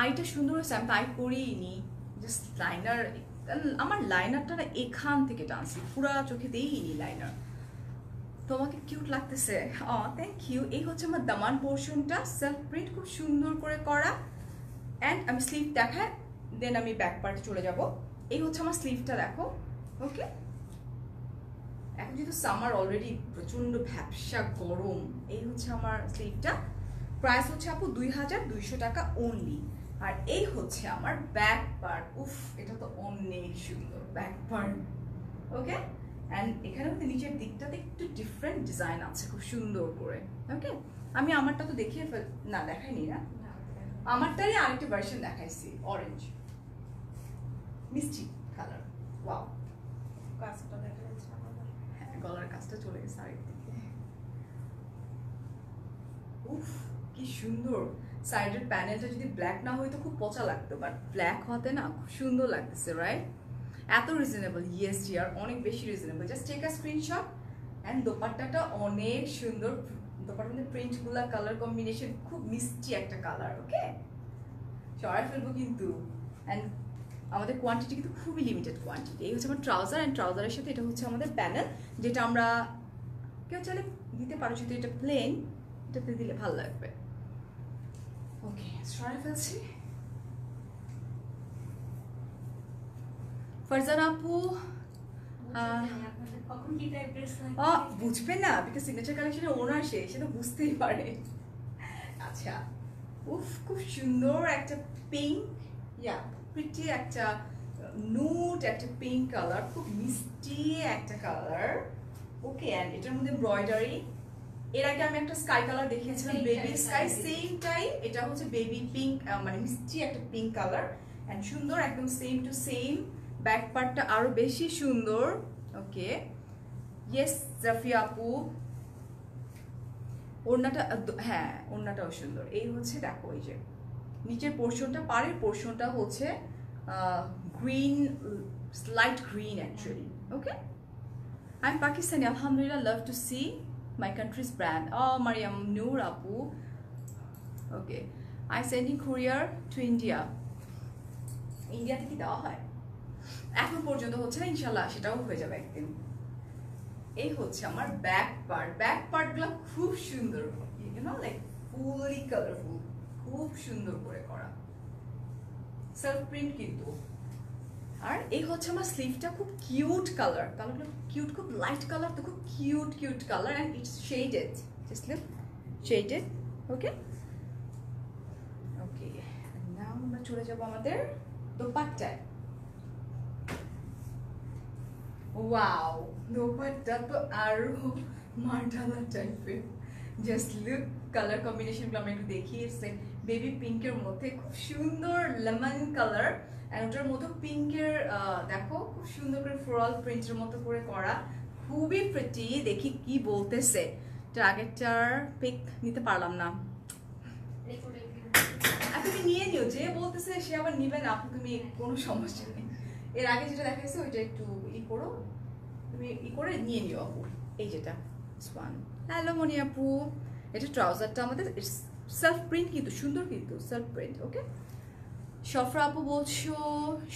Speaker 1: আইটা সুন্দর হয়েছে, আমি তাই করিনি। জাস্ট লাইনার আমার লাইনারটা না এখান থেকে টানছি, পুরা চোখে দিইনি লাইনার তোমাকে কিউট লাগতেছে। ও থ্যাংক ইউ এই হচ্ছে আমার দামান পোর্শনটা সেলফ প্রিন্ট খুব সুন্দর করে করা। অ্যান্ড আমি স্লিভ দেখায় দেন আমি ব্যাক পার্টে চলে যাব। এই হচ্ছে আমার স্লিভটা দেখো। ওকে এখন যেহেতু সামার অলরেডি প্রচণ্ড ভ্যাবসা গরম, এই হচ্ছে আমার স্লিভটা প্রাইস হচ্ছে আপু দুই হাজার দুইশো টাকা অনলি আর এই হচ্ছে আমার ব্যাক পার্ট উফ এটা তো অনেক সুন্দর ব্যাক পার্ট ওকে অ্যান্ড এখানে মধ্যে নিচের দিকটাতে একটু ডিফারেন্ট ডিজাইন আছে খুব সুন্দর করে। ওকে আমি আমারটা তো দেখিয়ে ফেল না দেখাইনি না। আমারটারই আরেকটা ভার্সন দেখাইছি অরেঞ্জ মিষ্টি কালার ওয়াও
Speaker 2: কাজটা দেখা যাচ্ছে
Speaker 1: হ্যাঁ গলার কাজটা চলে গেছে আরেক দিকে উফ কি সুন্দর। সাইডের প্যানেলটা যদি ব্ল্যাক না হইতো খুব পচা লাগতো বাট ব্ল্যাক হতে না খুব সুন্দর লাগতেছে রাইট এত রিজনেবল ইয়েস আর অনেক বেশি reasonable just take a screenshot and দোপাট্টাটা অনেক সুন্দর, দোপাট্টার মধ্যে প্রিন্টগুলো কালার কম্বিনেশন খুব মিষ্টি একটা কালার ওকে সরাই ফেলব কিন্তু। অ্যান্ড আমাদের কোয়ান্টিটি কিন্তু খুবই লিমিটেড কোয়ান্টিটি এই হচ্ছে আমার ট্রাউজার অ্যান্ড ট্রাউজারের সাথে এটা হচ্ছে আমাদের প্যানেল যেটা আমরা কেউ চাইলে দিতে পারো যদি এটা প্লেন এটাতে দিলে ভালো লাগবে। ওকে সরাই ফেলছি ফারজান আপু বুঝবে না বিকজ সিগনেচার কালেকশনের ওনার সে সে তো বুঝতেই পারে। আচ্ছা উফ খুব সুন্দর একটা পিঙ্ক ইয়া প্রিটি একটা নুট একটা পিঙ্ক কালার খুব মিষ্টি একটা কালার ওকে অ্যান্ড এটার মধ্যে এমব্রয়ডারি এর আগে আমি একটা স্কাই কালার দেখিয়েছিলাম বেবি স্কাই সেম টাইপ এটা হচ্ছে বেবি পিঙ্ক মানে মিষ্টি একটা পিঙ্ক কালার অ্যান্ড সুন্দর একদম সেম টু সেম ব্যাক পার্টটা আরও বেশি সুন্দর। ওকে ইয়েস জাফিয়া আপু। ওড়নাটা হ্যাঁ ওড়নাটাও সুন্দর। এই হচ্ছে দেখো এই যে নিচের পোর্শনটা পাড়ের পোর্শনটা হচ্ছে green light green actually okay I am Pakistani আলহামদুলিল্লাহ love to see my country's brand ও মারিয়াম নূর আপু okay I sending courier to India ইন্ডিয়াতে কি দেওয়া হয়। এখন পর্যন্ত হচ্ছে না ইনশাল্লাহ সেটাও হয়ে যাবে একদিন। এই হচ্ছে আমার ব্যাক পার্ট ব্যাক পার্টগুলো খুব সুন্দর। ইউ লাইক ফুলি কালারফুল খুব সুন্দর করে করা। সেলফ প্রিন্ট কিন্তু। আর এই হচ্ছে আমার স্লিভটা খুব কিউট কালার কালারগুলো কিউট খুব লাইট কালার তো খুব cute cute colour and it's shaded sleeve shaded okay okay আমরা চলে যাব আমাদের দোপাট্টায়। ওয়াও দোপাট্টা তো আরও মার্ডালা টাইপের জাস্ট লুক কালার কম্বিনেশনগুলো আমরা একটু দেখি বেবি পিঙ্কের মধ্যে খুব সুন্দর লেমন কালার অ্যান্ড ওটার মতো পিঙ্কের দেখো খুব সুন্দর করে ফ্লোরাল প্রিন্টের মতো করে করা। খুবই প্রিটি দেখি কি বলতেছে। এটা আগেরটার পিক নিতে পারলাম না। আর তুমি নিয়ে নিও, যে বলতেছে সে আবার নিবে না তুমি কোনো সমস্যা নেই। এর আগে যেটা দেখাইছে, ওইটা একটু ই করো। তুমি ই করে নিয়ে নিও আপু। এই যেটা ওয়ান হ্যালো মনি আপু। এটা ট্রাউজারটা আমাদের সেলফ প্রিন্ট কিন্তু, সুন্দর কিন্তু সেলফ প্রিন্ট ওকে সফরা আপু বলছো,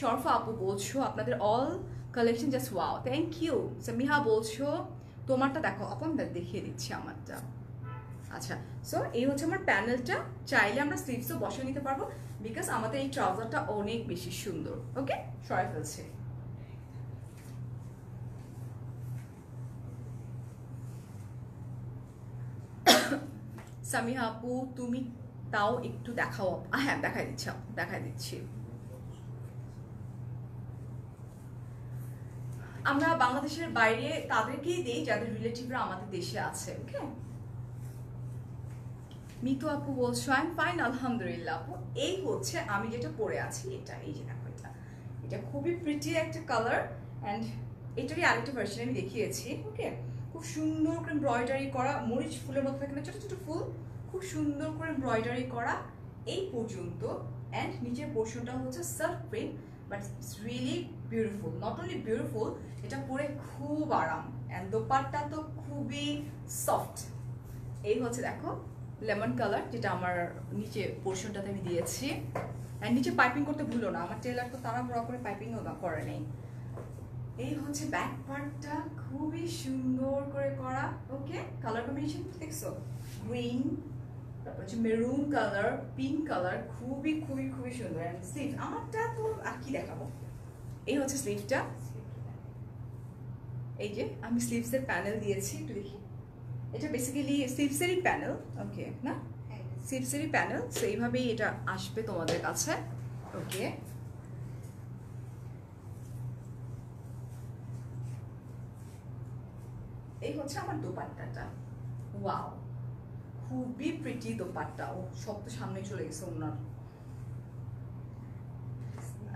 Speaker 1: শরফা আপু বলছো, আপনাদের all collection just wow thank you Samiha বলছো, তোমারটা দেখো আপু আমি দেখিয়ে দিচ্ছি আমারটা। আচ্ছা সো এই হচ্ছে আমার প্যানেলটা চাইলে আমরা স্লিভসও বসে নিতে পারব বিকজ আমাদের এই ট্রাউজারটা অনেক বেশি সুন্দর ওকে সরাই ফেলছে। (coughs) সামিহা আপু, তুমি তাও একটু দেখাও হ্যাঁ দেখাই দিচ্ছি দেখাই দিচ্ছি। আমরা বাংলাদেশের বাইরে তাদেরকেই দিই যাদের রিলেটিভরা আমাদের দেশে আছে, ওকে? মিতু আপু বলছো আই এম ফাইন আলহামদুলিল্লাহ আপু। এই হচ্ছে আমি যেটা পরে আছি, এটা, এই যে দেখো এটা। এটা খুবই প্রিটি একটা কালার অ্যান্ড এটারই আরেকটা ভার্সন আমি দেখিয়েছি, ওকে? খুব সুন্দর করে এমব্রয়ডারি করা, মরিচ ফুলের মতো থাকে না, ছোট ছোট ফুল। খুব সুন্দর করে এমব্রয়ডারি করা এই পর্যন্ত। অ্যান্ড নিচের পোর্শনটা হচ্ছে surf print but it's really beautiful not only beautiful এটা পরে খুব আরাম। অ্যান্ড দোপাট্টা তো খুবই সফট এই হচ্ছে দেখো লেমন কালার যেটা আমার নিচে পোর্শনটাতে আমি দিয়েছি। অ্যান্ড নিচে পাইপিং করতে ভুলো না, আমার টেলার তো তারা বড় করে পাইপিংও করে নেই। এই হচ্ছে ব্যাক পার্টটা খুবই সুন্দর করে করা। ওকে কালার কম্বিনেশন দেখছ? গ্রিন তারপর হচ্ছে মেরুন কালার পিঙ্ক কালার খুবই খুবই খুবই সুন্দর। অ্যান্ড স্লিভ আমারটা তো আর কি দেখাবো? এই হচ্ছে স্লিভটা এই যে আমি স্লিভসের প্যানেল দিয়েছি একটু দেখি। এটা বেসিক্যালি স্লিভসেরই প্যানেল ওকে না? স্লিভসেরই প্যানেল সো এইভাবেই এটা আসবে তোমাদের কাছে ওকে এই হচ্ছে আমার দোপাট্টাটা। ওয়াও খুবই প্রিটি দোপাট্টা। ও সব তো সামনে চলে গেছে ওনার।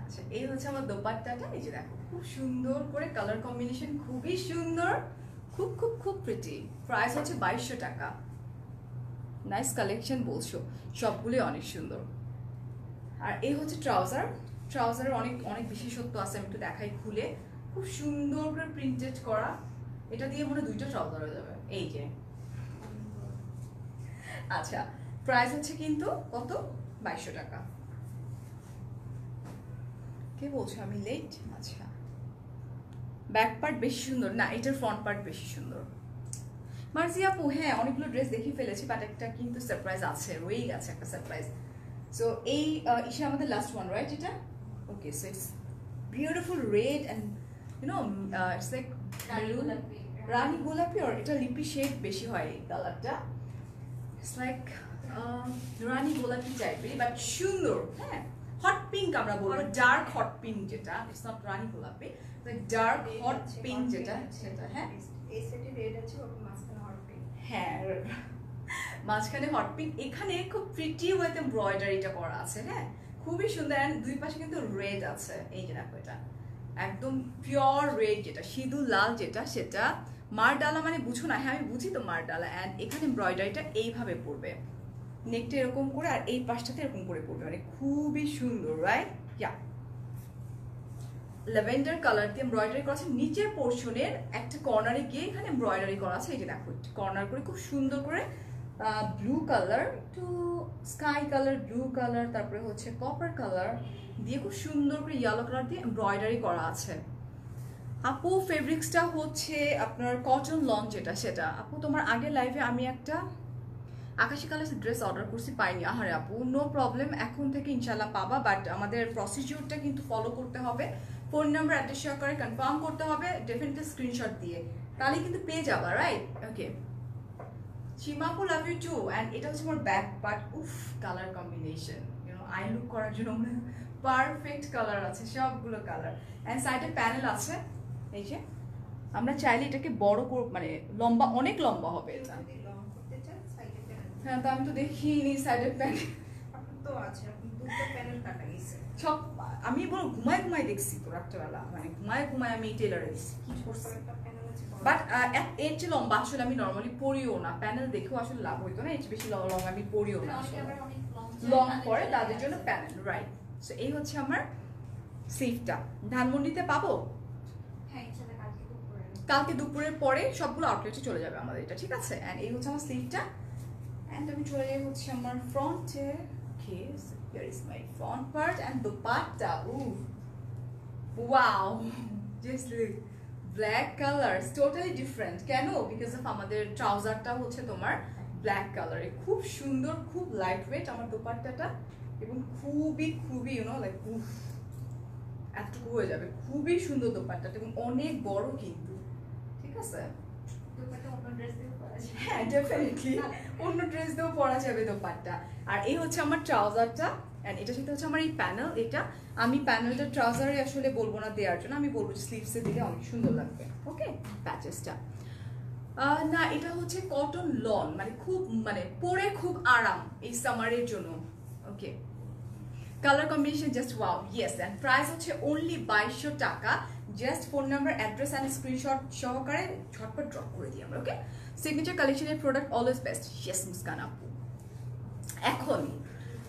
Speaker 1: আচ্ছা এই হচ্ছে আমার দোপাট্টাটা, এই যে দেখো, খুব সুন্দর করে কালার কম্বিনেশন খুবই সুন্দর, খুব খুব খুব প্রিটি প্রাইস হচ্ছে বাইশশো টাকা। নাইস কালেকশন বলছো, সবগুলোই অনেক সুন্দর। আর এই হচ্ছে ট্রাউজার ট্রাউজারের অনেক অনেক বিশেষত্ব আছে, আমি একটু দেখাই খুলে। খুব সুন্দর করে প্রিন্টেড করা। এটা দিয়ে মনে দুইটা ট্রাউজার হয়ে যাবে। এই যে আচ্ছা প্রাইস হচ্ছে কিন্তু কত? বাইশশো টাকা। কে বলছো আমি লেট আচ্ছা। ব্যাক পার্ট বেশি সুন্দর। না এটার ফ্রন্ট পার্ট বেশি সুন্দর। মার্জি আপু হ্যাঁ অনেকগুলো ড্রেস দেখে ফেলেছি বাট একটা কিন্তু সারপ্রাইজ আছে রয়েই গেছে একটা সারপ্রাইজ সো এই ইসে আমাদের লাস্ট ওয়ান রাইট এটা? Okay so it's beautiful red and you know it's like
Speaker 2: রানী গোলাপি।
Speaker 1: রানী গোলাপি আর এটা লিপি শেড বেশি হয় এই কালারটা ইটস লাইক রানী গোলাপি টাইপেরই বাট সুন্দর হ্যাঁ? হট পিঙ্ক আমরা বলব ডার্ক হট পিঙ্ক যেটা ইটস নট রানী গোলাপি ডার্ক হট পিঙ্ক যেটা সেটা হ্যাঁ?
Speaker 2: এই সেটে রেড আছে ওর মাঝখানে হট পিঙ্ক
Speaker 1: হ্যাঁ। মাঝখানে হট পিঙ্ক এখানে খুব প্রিটি ওয়েথ এমব্রয়ডারিটা করা আছে হ্যাঁ? খুবই সুন্দর and দুই পাশে কিন্তু রেড আছে এই যে দেখো এটা। একদম পিওর রেড যেটা সিঁদুর লাল যেটা সেটা মার ডালা মানে বুঝো না হ্যাঁ আমি বুঝি তো মার ডালা অ্যান্ড এখানে এমব্রয়ডারিটা এইভাবে পড়বে। নেকটা এরকম করে আর এই পাশটাতে এরকম করে পড়বে মানে খুবই সুন্দর রাইট ইয়া ল্যাভেন্ডার কালার দিয়ে এমব্রয়ডারি করা আছে, নিচের পোর্শনের একটা কর্নারে গিয়ে এখানে এমব্রয়ডারি করা আছে, এই যে দেখো কর্নার করে খুব সুন্দর করে ব্লু কালার একটু স্কাই কালার ব্লু কালার তারপরে হচ্ছে কপার কালার দিয়ে খুব সুন্দর করে ইয়েলো কালার দিয়ে এমব্রয়ডারি করা আছে। আপু ফেব্রিক্সটা হচ্ছে আপনার কটন লন যেটা, সেটা। আপু, তোমার আগের লাইভে আমি একটা আকাশি কালার ড্রেস অর্ডার করছি, পাইনি। আহারে আপু নো প্রবলেম এখন থেকে ইনশাল্লাহ পাবা বাট আমাদের প্রসিডিউরটা কিন্তু ফলো করতে হবে। ফোন নাম্বার অ্যাড্রেস সহকারে কনফার্ম করতে হবে ডেফিনেটলি স্ক্রিনশট দিয়ে। তাহলে কিন্তু পেয়ে যাবা রাইট ওকে সীমাপু লাভ ইউ টু অ্যান্ড এটা হচ্ছে আমার ব্যাক বাট উফ কালার কম্বিনেশন আই লুক করার জন্য পারফেক্ট কালার আছে, সবগুলো কালার অ্যান্ড সাইডে প্যানেল আছে। এই যে আমরা চাইলে এটাকে বড় মানে লম্বা অনেক লম্বা হবে এটা। হ্যাঁ তো আমি তো দেখিনি সাইডের প্যানেল
Speaker 2: তো আছে প্যানেল কাটা গেছে
Speaker 1: সব আমি বলো ঘুমায় ঘুমায় দেখছি তো রাত্রেবেলা মানে ঘুমায় ঘুমায় আমি টেলারে কি করছে।
Speaker 2: একটা প্যানেল
Speaker 1: বাট এর চেয়ে লম্বা আসলে আমি নর্মালি পড়িও না। প্যানেল দেখেও আসলে লাভ হইতো না এর চেয়ে বেশি লং আমি পড়িও না
Speaker 2: লং
Speaker 1: পরে তাদের জন্য প্যানেল রাইট সো এই হচ্ছে আমার স্লিভটা ধানমন্ডিতে পাবো
Speaker 2: হ্যাঁ ইনশাআল্লাহ কালকে বুক করে নেব।
Speaker 1: কালকে দুপুরের পরে সবগুলো আউটলেটে চলে যাবে আমাদের এটা, ঠিক আছে? অ্যান্ড এই হচ্ছে আমার স্লিভটা অ্যান্ড আমি চলে যাই হচ্ছে আমার ফ্রন্টে okay here is my front part and dupatta. Uh wow just look black colour totally different কেন? বিকজ অফ আমাদের ট্রাউজারটা হচ্ছে তোমার ব্ল্যাক কালারে খুব সুন্দর, খুব লাইট ওয়েট আমার দোপাট্টাটা। এবং খুবই খুবই ইউনো লাইক উফ, এতটুকু হয়ে যাবে। খুবই সুন্দর দোপাট্টাটা এবং অনেক বড় কিন্তু। ঠিক আছে
Speaker 2: অন্য ড্রেস।
Speaker 1: হ্যাঁ ডেফিনেটলি অন্য ড্রেস দিয়েও পরা যাবে দোপাট্টা। আর এই হচ্ছে আমার ট্রাউজারটা অ্যান্ড এটা সাথে হচ্ছে আমার এই প্যানেল এটা আমি প্যানেলটা ট্রাউজারে আসলে বলব না দেওয়ার জন্য আমি বলব স্লিভসে দিলে অনেক সুন্দর লাগবে ওকে প্যাচেসটা না এটা হচ্ছে কটন লন মানে খুব মানে পরে খুব আরাম এই সামারের জন্য okay colour combination just wow yes and price হচ্ছে অনলি বাইশশো টাকা। Just phone number address and screenshot সহকারে ঝটপট ড্রপ করে দিই আমরা ওকে সিগনেচার কালেকশনের product always best yes Muskan আপু এখন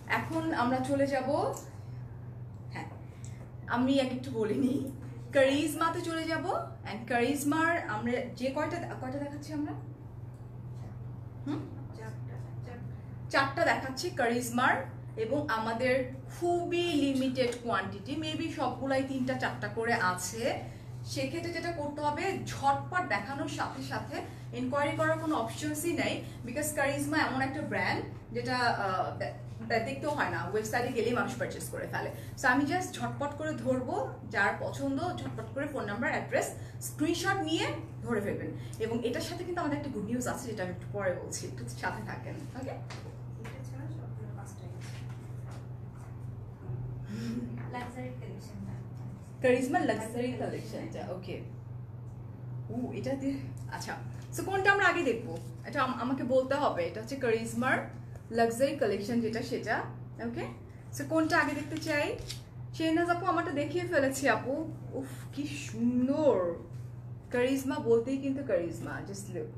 Speaker 1: এখন আমরা চলে যাব হ্যাঁ আমি এক একটু বলিনি কারিজমাতে চলে যাব অ্যান্ড কারিজমার আমরা যে কয়টা কয়টা দেখাচ্ছি আমরা? হুম?
Speaker 2: চারটা,
Speaker 1: দেখাচ্ছি কারিজমার এবং আমাদের খুবই লিমিটেড কোয়ান্টিটি মেবি সবগুলাই তিনটা চারটা করে আছে। সেক্ষেত্রে যেটা করতে হবে, ঝটপট দেখানোর সাথে সাথে এনকোয়ারি করার কোনো অপশনসই নেই বিকজ কারিজমা এমন একটা ব্র্যান্ড যেটা দেখতেও হয় না। ওয়েবসাইটে গেলেই মানুষ পারচেস করে ফেলে। সো আমি জাস্ট ঝটপট করে ধরবো, যার পছন্দ, ঝটপট করে ফোন নাম্বার অ্যাড্রেস স্ক্রিনশট নিয়ে ধরে ফেলবেন। এবং এটার সাথে কিন্তু আমাদের একটা গুড নিউজ আছে, যেটা আমি একটু পরে বলছি। একটু সাথে থাকেন ওকে
Speaker 3: এটা ছাড়া সবগুলো পাঁচটাই আছে।
Speaker 2: লাক্সারি কালেকশনটা
Speaker 1: কারিজমা লাক্সারি কালেকশনটা ওকে ও এটা দিয়ে আচ্ছা সো কোনটা আমরা আগে দেখব? এটা আমাকে বলতে হবে এটা হচ্ছে কারিজমার লাক্সারি কালেকশন যেটা সেটা ওকে সো কোনটা আগে দেখতে চাই? শেহনাজ আপু আমারটা দেখিয়ে ফেলেছি আপু। উফ কি সুন্দর! কারিজমা বলতেই কিন্তু কারিজমা জাস্ট লুক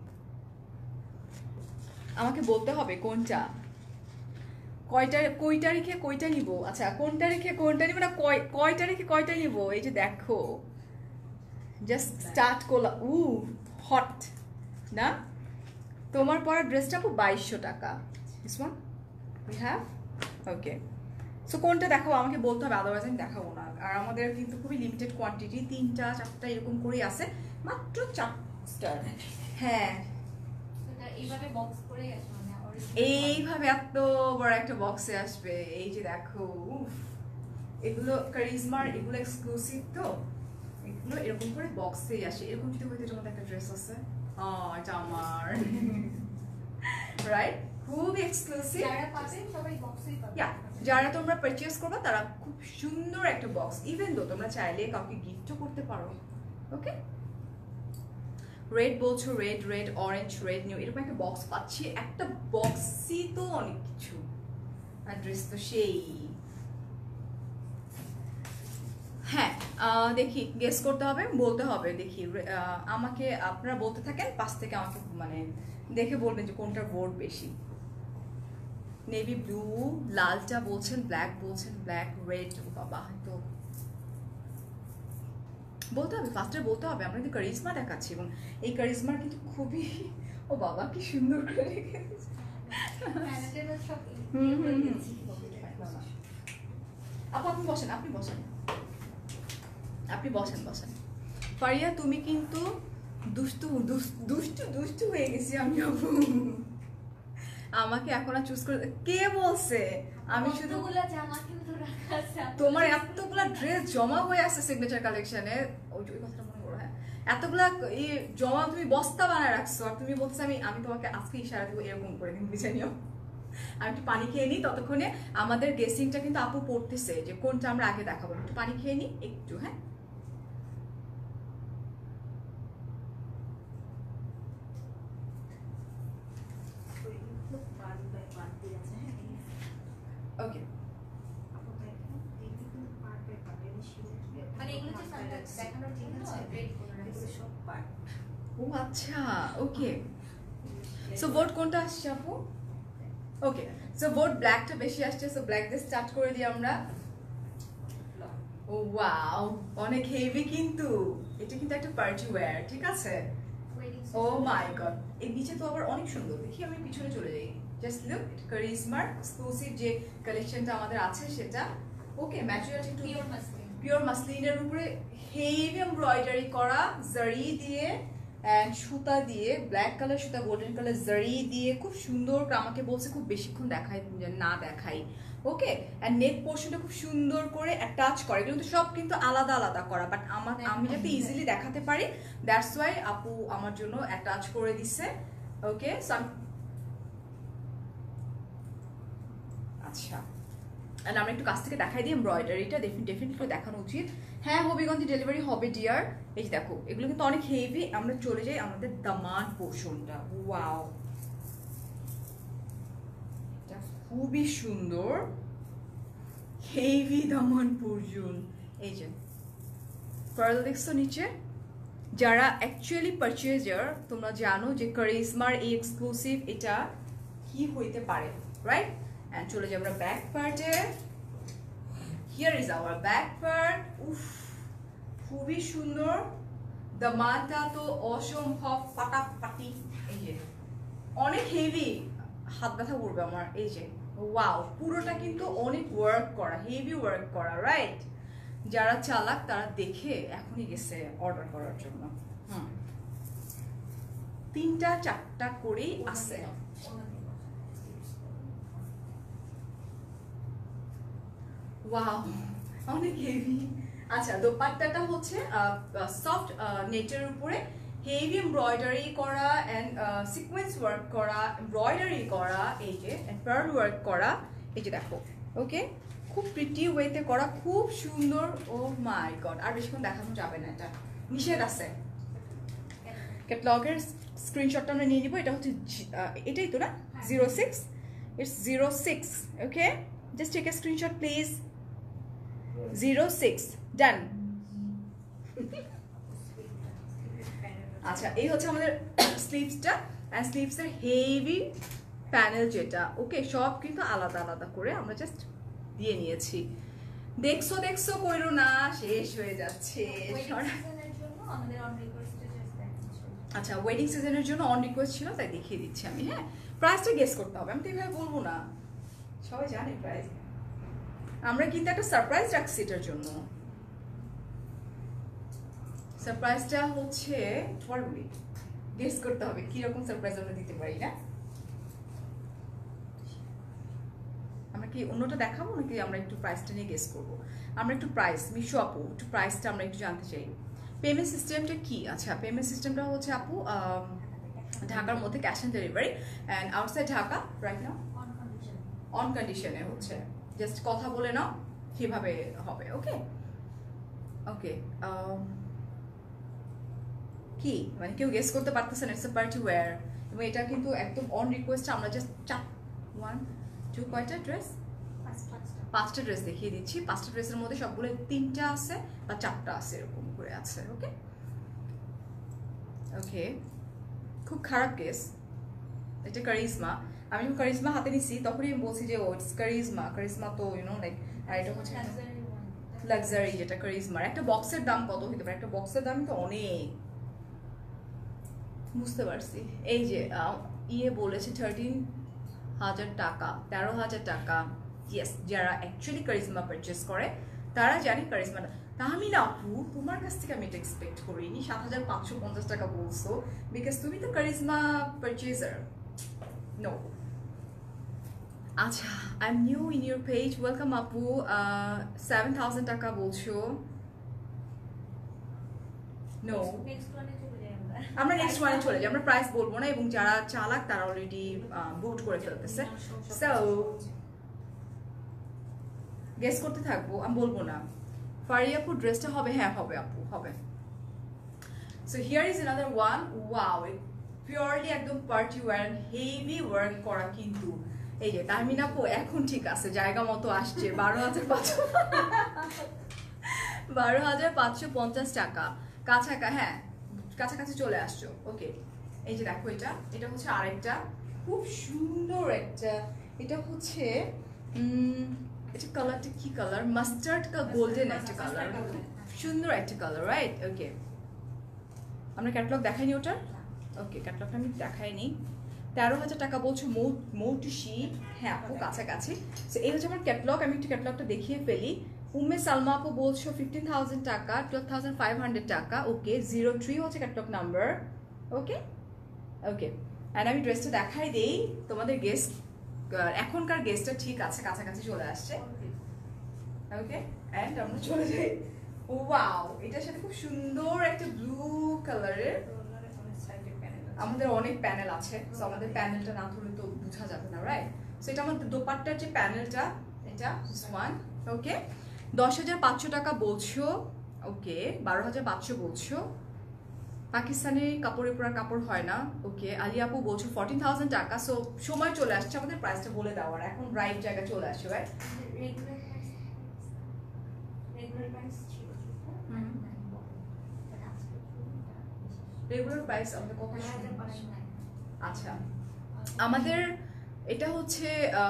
Speaker 1: আমাকে বলতে হবে কোনটা? কয়টা কয়টা রেখে কয়টা নিব? আচ্ছা কোনটা রেখে কোনটা নিব না কয় কয়টা রেখে কয়টা নিব? এই যে দেখো। জাস্ট স্টার্ট করলাম। উ হট না? তোমার পরা ড্রেসটা আপু বাইশশো টাকা। This one we have okay so কোনটা দেখো আমাকে বলতে হবে আদারওয়াইজ আমি দেখাবো না। আর আমাদের কিন্তু খুবই লিমিটেড কোয়ান্টিটি তিনটা চারটা এরকম করেই আছে। মাত্র চারটা। হ্যাঁ।
Speaker 2: এইভাবে বক্স করে আছে
Speaker 1: এইভাবে এত বড় একটা বক্সে আসবে এই যে দেখো উফ। এগুলো কারিজমার এগুলো এক্সক্লুসিভ তো? এগুলো এরকম করে বক্সেই আসে। এরকম যদি হইতে তোমাদের একটা ড্রেস আছে? এটা আমার। রাইট খুবই এক্সক্লুসিভ
Speaker 2: যারা পাবেন সবাই বক্সই পাবেন
Speaker 1: যারা তোমরা পারচেস করবে তারা খুব সুন্দর একটা বক্স ইভেন তো তোমরা চাইলে কাউকে গিফটও করতে পারো ওকে রেড বলছো red red orange red new এরকম একটা বক্স পাচ্ছি। একটা বক্সই তো অনেক কিছু। আর ড্রেস তো সেই। হ্যাঁ দেখি গেস করতে হবে, বলতে হবে, দেখি। আমাকে আপনারা বলতে থাকেন, পাশ থেকে আমাকে মানে দেখে বলবেন যে কোনটার ভোট বেশি। নেভি ব্লু লালটা বলছেন ব্ল্যাক বলছেন ব্ল্যাক রেড বাবা তো বলতে হবে ফার্স্টে বলতে হবে আমরা কিন্তু কারিজমা দেখাচ্ছি এবং এই কারিজমার কিন্তু খুবই ও বাবা কি সুন্দর করে। আপু আপনি বসেন আপনি বসেন। আপনি বসেন বসেন। ফারিয়া তুমি কিন্তু দুষ্টু দুষ্টু দুষ্টু হয়ে গেছি আমি আপু। আমাকে এখন আর চুজ করে কে বলছে? আমি শুধু
Speaker 2: জামা
Speaker 1: তোমার এতগুলা ড্রেস জমা হয়ে আছে সিগনেচার কালেকশনে ওই কথাটা মনে করো হ্যাঁ। এতগুলা ই জমা তুমি বস্তা বানায় রাখছো আর তুমি বলছো আমি আমি তোমাকে আজকে ইশারা দেবো এরকম করে তুমি বুঝে নিও। আমি একটু পানি খেয়ে নিই ততক্ষণে আমাদের গেসিংটা কিন্তু আপু পড়তেছে যে কোনটা আমরা আগে দেখাবো। একটু পানি খেয়ে নিই একটু হ্যাঁ। ওকে
Speaker 3: আপু দেখেন, এগুলো কিন্তু part by part, এগুলো শিরোর দিয়ে
Speaker 2: মানে এগুলো যে
Speaker 3: part by
Speaker 2: সামনে
Speaker 3: রাখছি।
Speaker 2: দেখানোর জন্য
Speaker 3: ঠিক আছে?
Speaker 2: রেডি করে
Speaker 3: এগুলো
Speaker 2: রাখছি
Speaker 3: সব part।
Speaker 1: ও আচ্ছা ওকে সো বোর্ড কোনটা আসছে আপু? ওকে সো বোর্ড ব্ল্যাকটা বেশি আসছে সো ব্ল্যাক দিয়ে স্টার্ট করে দিই আমরা। ও ওয়াও অনেক হেভি কিন্তু। এটা কিন্তু একটা পার্টি ওয়্যার ঠিক আছে? ও মাই গড এর নিচে তো আবার অনেক সুন্দর। দেখি আমি পিছনে চলে যাই। জাস্ট লুক কারিজমার এক্সক্লুসিভ যে কালেকশনটা আমাদের আছে সেটা। ওকে ম্যাটেরিয়ালটা একটু
Speaker 2: Pure muslin।
Speaker 1: পিওর মাসলিনের উপরে হেভি এমব্রয়ডারি করা জারি দিয়ে। অ্যান্ড সুতা দিয়ে ব্ল্যাক কালার সুতা গোল্ডেন কালার জারি দিয়ে খুব সুন্দর আমাকে বলছে খুব বেশিক্ষণ দেখাই যে না দেখাই ওকে অ্যান্ড নেক পোর্শনটা খুব সুন্দর করে অ্যাটাচ করে কিন্তু সব কিন্তু আলাদা আলাদা করা বাট আমার আমি যাতে ইজিলি দেখাতে পারি দ্যাটস ওয়াই আপু আমার জন্য অ্যাটাচ করে দিছে ওকে আচ্ছা। আর আমরা একটু কাছ থেকে দেখাই দিই এমব্রয়ডারিটা ডেফিনেটলি দেখানো উচিত। হ্যাঁ হবিগঞ্জে ডেলিভারি হবে ডিয়ার এই যে দেখো, এগুলো কিন্তু অনেক হেভি আমরা চলে যাই আমাদের দামান পোর্শনটা ওয়াও খুবই সুন্দর। হেভি দামান পোর্শন এই যে পার্ল দেখছ নিচে। যারা অ্যাকচুয়ালি পারচেজার তোমরা জানো যে কারিজমার এই এক্সক্লুসিভ এটা কি হইতে পারে রাইট অ্যান্ড চলে যাই আমরা ব্যাক পার্টে here is our back part উফ খুবই সুন্দর। দামানটা তো অসম্ভব ফাটাফাটি। এই যে অনেক হেভি হাত ব্যথা করবে আমার এই যে ওয়াও পুরোটা কিন্তু অনেক ওয়ার্ক করা হেভি ওয়ার্ক করা রাইট যারা চালাক তারা দেখে এখনই গেছে অর্ডার করার জন্য। হুম। তিনটা চারটা করেই আছে ওয়াও অনেক হেভি আচ্ছা দোপাট্টাটা হচ্ছে সফট নেটের উপরে হেভি এমব্রয়ডারি করা অ্যান্ড সিকোয়েন্স ওয়ার্ক করা এমব্রয়ডারি করা এই যে পার্ল ওয়ার্ক করা এই যে দেখো ওকে খুব প্রিটি ওয়েতে করা খুব সুন্দর ও মাই গড আর বেশিক্ষণ দেখানো যাবে না এটা। নিষেধ আছে। ক্যাটলগের স্ক্রিনশটটা আমরা নিয়ে নিব এটা হচ্ছে এটাই তো না? Zero six it's zero six okay just take a screenshot please zero six done. আচ্ছা এই হচ্ছে আমাদের স্লিভসটা অ্যান্ড স্লিভসের হেভি প্যানেল যেটা ওকে সব কিন্তু আলাদা আলাদা করে আমরা জাস্ট দিয়ে নিয়েছি। দেখছ দেখছ কইরো না শেষ হয়ে যাচ্ছে। আচ্ছা ওয়েডিং সিজনের জন্য অন রিকোয়েস্ট ছিল তাই দেখিয়ে দিচ্ছি আমি হ্যাঁ? প্রাইসটা গেস করতে হবে আমি তো এইভাবে বলব না। সবাই জানে প্রাইস আমরা কিন্তু একটা সারপ্রাইজ রাখছি এটার জন্য। সারপ্রাইজটা হচ্ছে পরবি গেস করতে হবে কি রকম সারপ্রাইজ আমরা দিতে পারি না? আমরা কি অন্যটা দেখাবো নাকি আমরা একটু প্রাইসটা নিয়ে গেস করব? আমরা একটু প্রাইস মিশো আপু একটু প্রাইসটা আমরা একটু জানতে চাই। পেমেন্ট সিস্টেমটা কি? আচ্ছা পেমেন্ট সিস্টেমটা হচ্ছে আপু ঢাকার মধ্যে cash on delivery and outside Dhaka right now
Speaker 2: condition
Speaker 1: on কন্ডিশনে হচ্ছে। জাস্ট কথা বলে নাও কীভাবে হবে ওকে ওকে কি? মানে কেউ গেস করতে পারতেছে না ইটস এ পার্টি ওয়্যার এবং এটা কিন্তু একদম অন রিকোয়েস্ট আমরা জাস্ট চাপ ওয়ান টু কয়টা ড্রেস
Speaker 2: পাঁচটা
Speaker 1: পাঁচটা। ড্রেস দেখিয়ে দিচ্ছি। পাঁচটা ড্রেসের মধ্যে সবগুলো তিনটা আছে বা চারটা আছে এরকম করে আছে ওকে ওকে খুব খারাপ কেস এটা কারিজমা আমি যখন কারিজমা হাতে নিছি তখনই আমি বলছি যে ও ইটস কারিজমা কারিজমা তো ইউনো লাইক আর এটা হচ্ছে লাক্সারি যেটা কারিজমার একটা বক্সের দাম কত হতে পারে? একটা বক্সের দাম তো অনেক। বুঝতে পারছি। এই যে ইয়ে বলেছে থার্টিন হাজার টাকা তেরো হাজার টাকা। ইয়েস যারা অ্যাকচুয়ালি কারিজমা পারচেস করে তারা জানি কারিজমাটা তাহমিন আপু তোমার কাছ থেকে আমি এটা এক্সপেক্ট করিনি। সাত হাজার পাঁচশো পঞ্চাশ টাকা বলছো বিকজ তুমি তো কারিজমা পারচেজার নো আচ্ছা I am new in your page welcome আপু সেভেন থাউজেন্ড টাকা বলছো। নো
Speaker 2: আমরা।
Speaker 1: নেক্সট ওয়ানে চলে যাই। আমরা প্রাইস বলব না এবং যারা চালাক তারা অলরেডি বুট করে ফেলতেছে। সো গেস করতে থাকব। আমি বলব না। ফারি আপু ড্রেসটা হবে? হ্যাঁ হবে আপু হবে। So here is another one wow purely একদম পার্টি ওয়ার হেভি ওয়ার্ক করা কিন্তু। এই যে তাহমিন আপু এখন ঠিক আছে জায়গা মতো আসছে বারো হাজার পাঁচশো বারো হাজার পাঁচশো পঞ্চাশ টাকা। কাছাকা হ্যাঁ কাছাকাছি চলে আসছো ওকে। এই যে দেখো এটা এটা হচ্ছে আরেকটা খুব সুন্দর একটা এটা হচ্ছে এটা কালারটা কি কালার? মাস্টার্ড কা গোল্ডেন একটা কালার। সুন্দর একটা কালার রাইট ওকে আমরা ক্যাটালগ দেখাইনি ওটার? ওকে ক্যাটালগটা আমি দেখাইনি। তেরো হাজার টাকা বলছো মৌ মৌটুসি? হ্যাঁ আপু কাছাকাছি। সো এই হচ্ছে আমার ক্যাটালগ আমি একটু ক্যাটলগটা দেখিয়ে ফেলি। উম্মে সালমা আপু বলছো fifteen thousand taka twelve thousand five hundred taka. Okay zero three হচ্ছে catalogue number okay okay and আমি ড্রেসটা দেখাই দেই। তোমাদের গেস্ট এখনকার গেস্টটা ঠিক আছে কাছাকাছি চলে আসছে। ওকে অ্যান্ড আমরা চলে যাই। ওয়াও এটার সাথে খুব সুন্দর একটা ব্লু কালারের আমাদের অনেক প্যানেল আছে আমাদের প্যানেলটা না ধরলে তো বোঝা যাবে না রাইট সো এটা আমাদের দোপাট্টার যে প্যানেলটা এটা ওয়ান ওকে দশ হাজার পাঁচশো টাকা বলছো ওকে বারো হাজার পাঁচশো বলছো। পাকিস্তানি কাপড়ের পর কাপড় হয় না ওকে আলি আপু বলছো ফোরটিন থাউজেন্ড টাকা সো সময় চলে আসছে, আমাদের প্রাইসটা বলে দেওয়ার এখন রাইট জায়গায় চলে আসছে right
Speaker 2: regular price regular price ছিল
Speaker 1: হুম।
Speaker 2: বাট আজকে
Speaker 1: রেগুলার প্রাইস আমাদের কত
Speaker 2: পাঁচশো
Speaker 1: আচ্ছা। আমাদের এটা হচ্ছে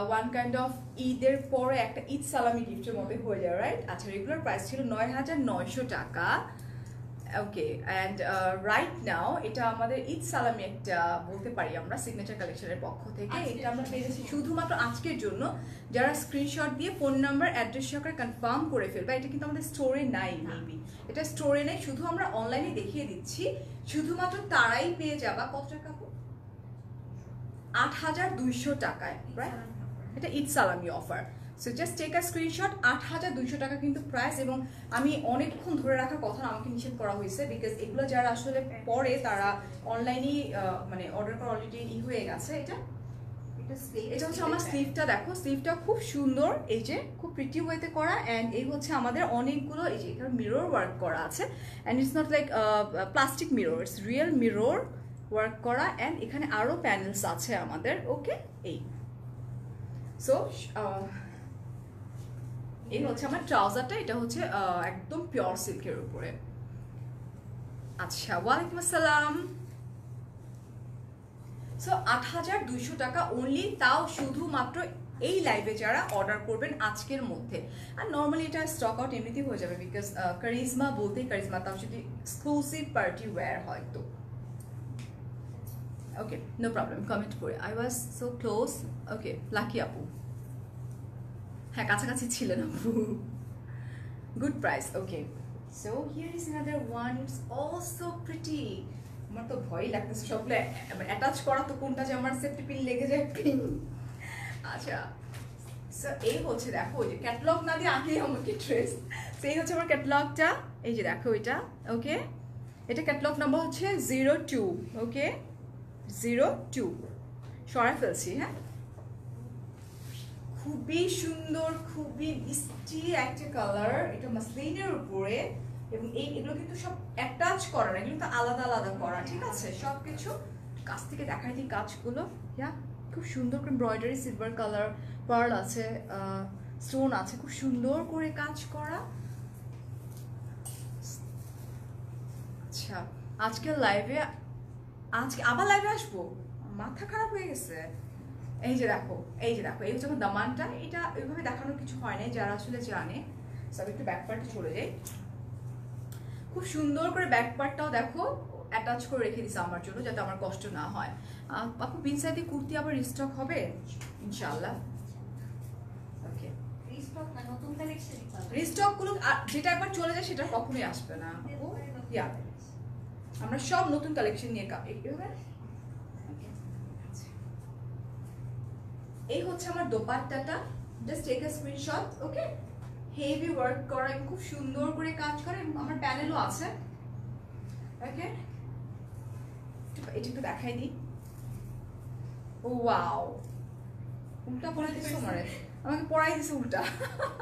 Speaker 1: ওয়ান কাইন্ড অফ ঈদের পরে একটা ঈদ সালামি গিফটের মধ্যে হয়ে যায় রাইট আচ্ছা রেগুলার প্রাইস ছিল নয় হাজার নয়শো টাকা। ওকে অ্যান্ড রাইট নাও এটা আমাদের ঈদ সালামি একটা বলতে পারি আমরা সিগনেচার কালেকশনের পক্ষ থেকে। এটা আমরা। পেয়েছি শুধুমাত্র আজকের জন্য। যারা স্ক্রিনশট দিয়ে ফোন নাম্বার অ্যাড্রেস সহকারে কনফার্ম করে ফেলবে এটা কিন্তু আমাদের স্টোরে নাই মেবি এটা স্টোরে নেই শুধু আমরা অনলাইনে দেখিয়ে দিচ্ছি। শুধুমাত্র তারাই পেয়ে যাবা কত টাকা? আট হাজার দুইশো টাকায় রাইট এটা ঈদ সালামি offer so just take a screenshot আট হাজার দুইশো টাকা কিন্তু প্রাইস এবং আমি অনেকক্ষণ ধরে রাখার কথা আমাকে নিষেধ করা হয়েছে বিকজ এগুলো যারা আসলে পরে তারা অনলাইনেই মানে অর্ডার করা অলরেডি ই হয়ে গেছে। এটা
Speaker 3: এটা
Speaker 1: হচ্ছে আমার স্লিভটা দেখো। স্লিভটা খুব সুন্দর এই যে খুব প্রিটি ওয়েতে করা অ্যান্ড এই হচ্ছে আমাদের অনেকগুলো এই যে এখানে মিরর ওয়ার্ক করা আছে and it's not like plastic mirror it's real mirror work করা অ্যান্ড এখানে আরও প্যানেলস আছে আমাদের ওকে এই। সো এই হচ্ছে আমার ট্রাউজারটা, এটা হচ্ছে একদম পিওর সিল্কের উপরে। আচ্ছা ওয়ালাইকুম আসসালাম। সো আট হাজার দুইশো টাকা অনলি তাও শুধুমাত্র এই লাইভে যারা অর্ডার করবেন আজকের মধ্যে। আর নর্মালি এটা স্টক আউট এমনিতেই হয়ে যাবে বিকজ কারিজমা বলতেই কারিজমা তাও যদি এক্সক্লুসিভ পার্টি ওয়্যার হয় তো। ওকে নো প্রবলেম কমেন্ট করে। I was so close okay lucky আপু। হ্যাঁ কাছাকাছি ছিলেন আপু good price okay so here is another one it's also pretty আমার তো ভয়ই লাগতেছে সবগুলো অ্যাটাচ করা তো কোনটা যে আমার সেফটি পিন লেগে যায় পিন আচ্ছা সো এই হচ্ছে, দেখো, ওই যে ক্যাটালগ না দিয়ে আগে আমাকে ড্রেস সেই হচ্ছে আমার ক্যাটালগটা এই যে দেখো এটা ওকে এটা ক্যাটালগ নাম্বার হচ্ছে zero two okay zero two সরাই ফেলছি হ্যাঁ? খুবই সুন্দর, খুবই মিষ্টি একটা কালার এটা মাসলিনের উপরে, এবং এই, এগুলো কিন্তু সব অ্যাটাচ করা না কিন্তু আলাদা আলাদা করা, ঠিক আছে? সব কিছু কাছ থেকে দেখাই দিই কাজগুলো ইয়া খুব সুন্দর করে এমব্রয়ডারি সিলভার কালার পার্ল আছে স্টোন আছে, খুব সুন্দর করে কাজ করা। আচ্ছা আজকে লাইভে আজকে আবার লাইভে আসব? মাথা খারাপ হয়ে গেছে। এই যে দেখো এই যে দেখো এই হচ্ছে আমার দামানটা। এটা ওইভাবে দেখানোর কিছু হয় নাই যারা আসলে জানে। সব একটু ব্যাক পার্টে চলে যাই। খুব সুন্দর করে ব্যাক পার্টটাও দেখো অ্যাটাচ করে রেখে দিছে আমার জন্য যাতে আমার কষ্ট না হয়। আপু বিনসাইডে কুর্তি আবার রিস্টক হবে? ইনশাল্লাহ ওকে
Speaker 2: রিস্টক না নতুন কালেকশনই পাবে
Speaker 1: রিস্টকগুলো আ- যেটা একবার চলে যায় সেটা কখনোই আসবে না ইয়া আমরা সব নতুন কালেকশন নিয়ে এভাবে? Okay. আচ্ছা। এই হচ্ছে আমার দোপাট্টাটা। Just take a screenshot okay heavy work করা খুব সুন্দর করে কাজ করে আমার প্যানেলও আছে। ওকে এটা একটু দেখাই দিই। ও ওয়াও উল্টা পড়াই দিছো আমারে। আমাকে পড়াই দিছে উল্টা।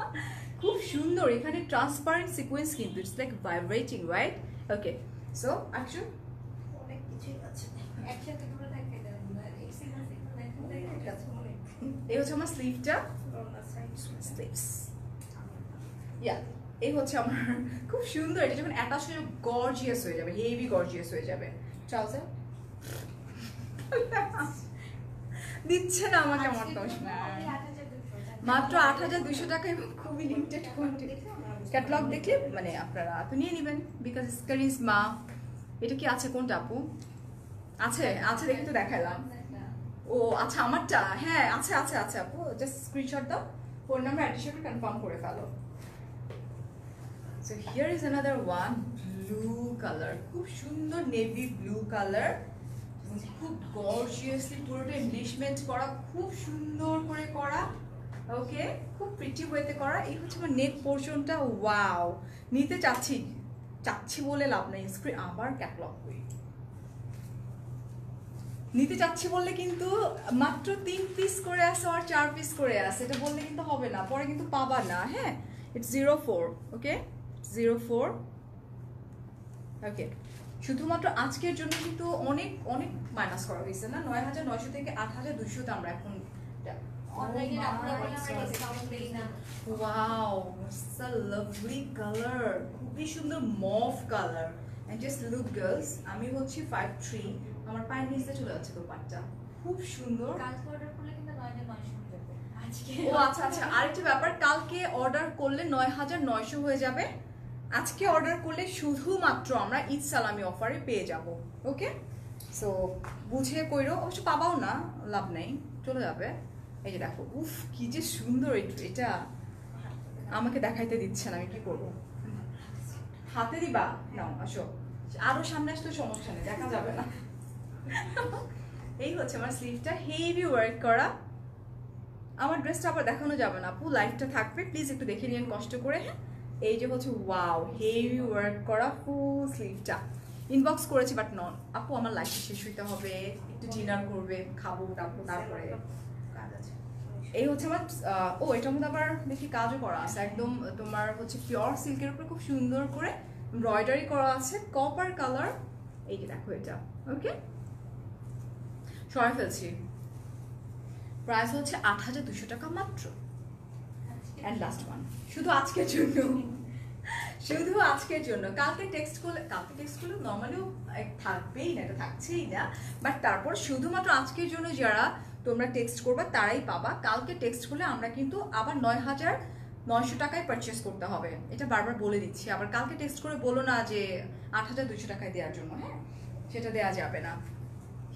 Speaker 1: (laughs) খুব সুন্দর এখানে ট্রান্সপারেন্ট সিকোয়েন্স কিন্তু it's like vibrating right okay so action
Speaker 3: অনেক কিছুই আছে।
Speaker 2: একসাথে করে দেখাই দেবেন এই সিঙ্গেল সিঙ্গেল দেখুন
Speaker 3: অনেক আছে অনেক (laughs)
Speaker 1: এই হচ্ছে আমার স্লিভটা স্লিভস ইয়া এই হচ্ছে আমার (laughs) খুব সুন্দর এটা যখন অ্যাটাচ হয়ে গর্জিয়াস হয়ে যাবে হেভি গর্জিয়াস হয়ে যাবে। ট্রাউজার (laughs) দিচ্ছে না আমাকে আমার দোষ না মাত্র আট হাজার দুইশো টাকা এবং খুবই লিমিটেড কোয়ান্টিটি ক্যাটলগ দেখলে মানে আপনারা তো নিয়ে নেবেন বিকজ স্কারিজ মা এটা কি আছে কোনটা আপু? আছে আছে দেখে তো দেখালাম। ও আচ্ছা আমারটা হ্যাঁ আছে আছে আছে, আপু জাস্ট স্ক্রিনশট দাও ফোন নাম্বার অ্যাডিশনে কনফার্ম করে ফেলো। So here is another one blue colour খুব সুন্দর নেভি ব্লু কালার খুব গর্জিয়াসলি পুরোটা এমব্লিশমেন্ট করা, খুব সুন্দর করে করা ওকে খুব প্রিটি ওয়েতে করা, এই হচ্ছে আমার নেক পোর্শনটা ওয়াও নিতে চাচ্ছি চাচ্ছি বলে লাভ নেই স্ক্রিন আবার ক্যাটলগ করি। নিতে চাচ্ছি বললে কিন্তু মাত্র তিন পিস করে আছে আর চার পিস করে আছে। এটা বললে কিন্তু হবে না পরে কিন্তু পাবা না হ্যাঁ? It's zero four okay zero four okay শুধুমাত্র আজকের জন্য কিন্তু অনেক অনেক মাইনাস করা হয়েছে না? নয় হাজার নয়শো থেকে আট হাজার দুইশোতে আমরা এখন ওয়াও লাভলি কালার খুবই সুন্দর mauve colour just look girls আমি হচ্ছি ফাইভ থ্রি আমার পায়ের নিচে চলে যাচ্ছে দোপাট্টা খুব সুন্দর।
Speaker 2: কালকে অর্ডার করলে কিন্তু নয় হাজার নয়শো হয়ে যাবে। আজকে।
Speaker 1: ও আচ্ছা আচ্ছা আরেকটা ব্যাপার কালকে অর্ডার করলে নয় হাজার নয়শো হয়ে যাবে। আজকে অর্ডার করলে শুধুমাত্র আমরা ঈদ সালামি অফারে পেয়ে যাব ওকে সো বুঝে কইরো অবশ্য পাবাও না লাভ নেই চলে যাবে। এই যে দেখো উফ কি যে সুন্দর এটা আমাকে দেখাইতে দিচ্ছেন আমি কি করব? হাতে দিবা? নাও আসো। আরও সামনে আসলে সমস্যা নেই দেখা যাবে না। (laughs) এই হচ্ছে আমার স্লিভটা হেভি ওয়ার্ক করা। আমার ড্রেসটা আবার দেখানো যাবে না আপু লাইফটা থাকবে। প্লিজ একটু দেখে নিন কষ্ট করে হ্যাঁ? এই যে হচ্ছে ওয়াও হেভি ওয়ার্ক করা ফুল স্লিভটা ইনবক্স করেছি বাট নন আপু আমার লাইফটা শেষ হইতে হবে। একটু ডিনার করবে খাব টাবো তারপরে
Speaker 3: কাজ আছে।
Speaker 1: এই হচ্ছে আমার ও এটার মধ্যে আবার দেখি কাজও করা আছে। একদম তোমার হচ্ছে পিওর সিল্কের উপরে খুব সুন্দর করে এমব্রয়ডারি করা আছে। কপার কালার এই যে দেখো এটা ওকে সরাই ফেলছি। প্রাইস হচ্ছে আট হাজার দুশো টাকা মাত্র। অ্যান্ড লাস্ট ওয়ান শুধু আজকের জন্য। শুধু আজকের জন্য। কালকে টেক্সট করলে কালকে টেক্সট করলে নর্মালিও থাকবেই না এটা থাকছেই না। বাট তারপর শুধুমাত্র আজকের জন্য যারা তোমরা টেক্সট করবে তারাই পাবা। কালকে টেক্সট করলে আমরা কিন্তু আবার নয় হাজার নয়শো টাকায় পারচেস করতে হবে। এটা বারবার বলে দিচ্ছি। আবার কালকে টেক্সট করে বলো না যে আট হাজার দুশো টাকায় দেওয়ার জন্য হ্যাঁ? সেটা দেওয়া যাবে না।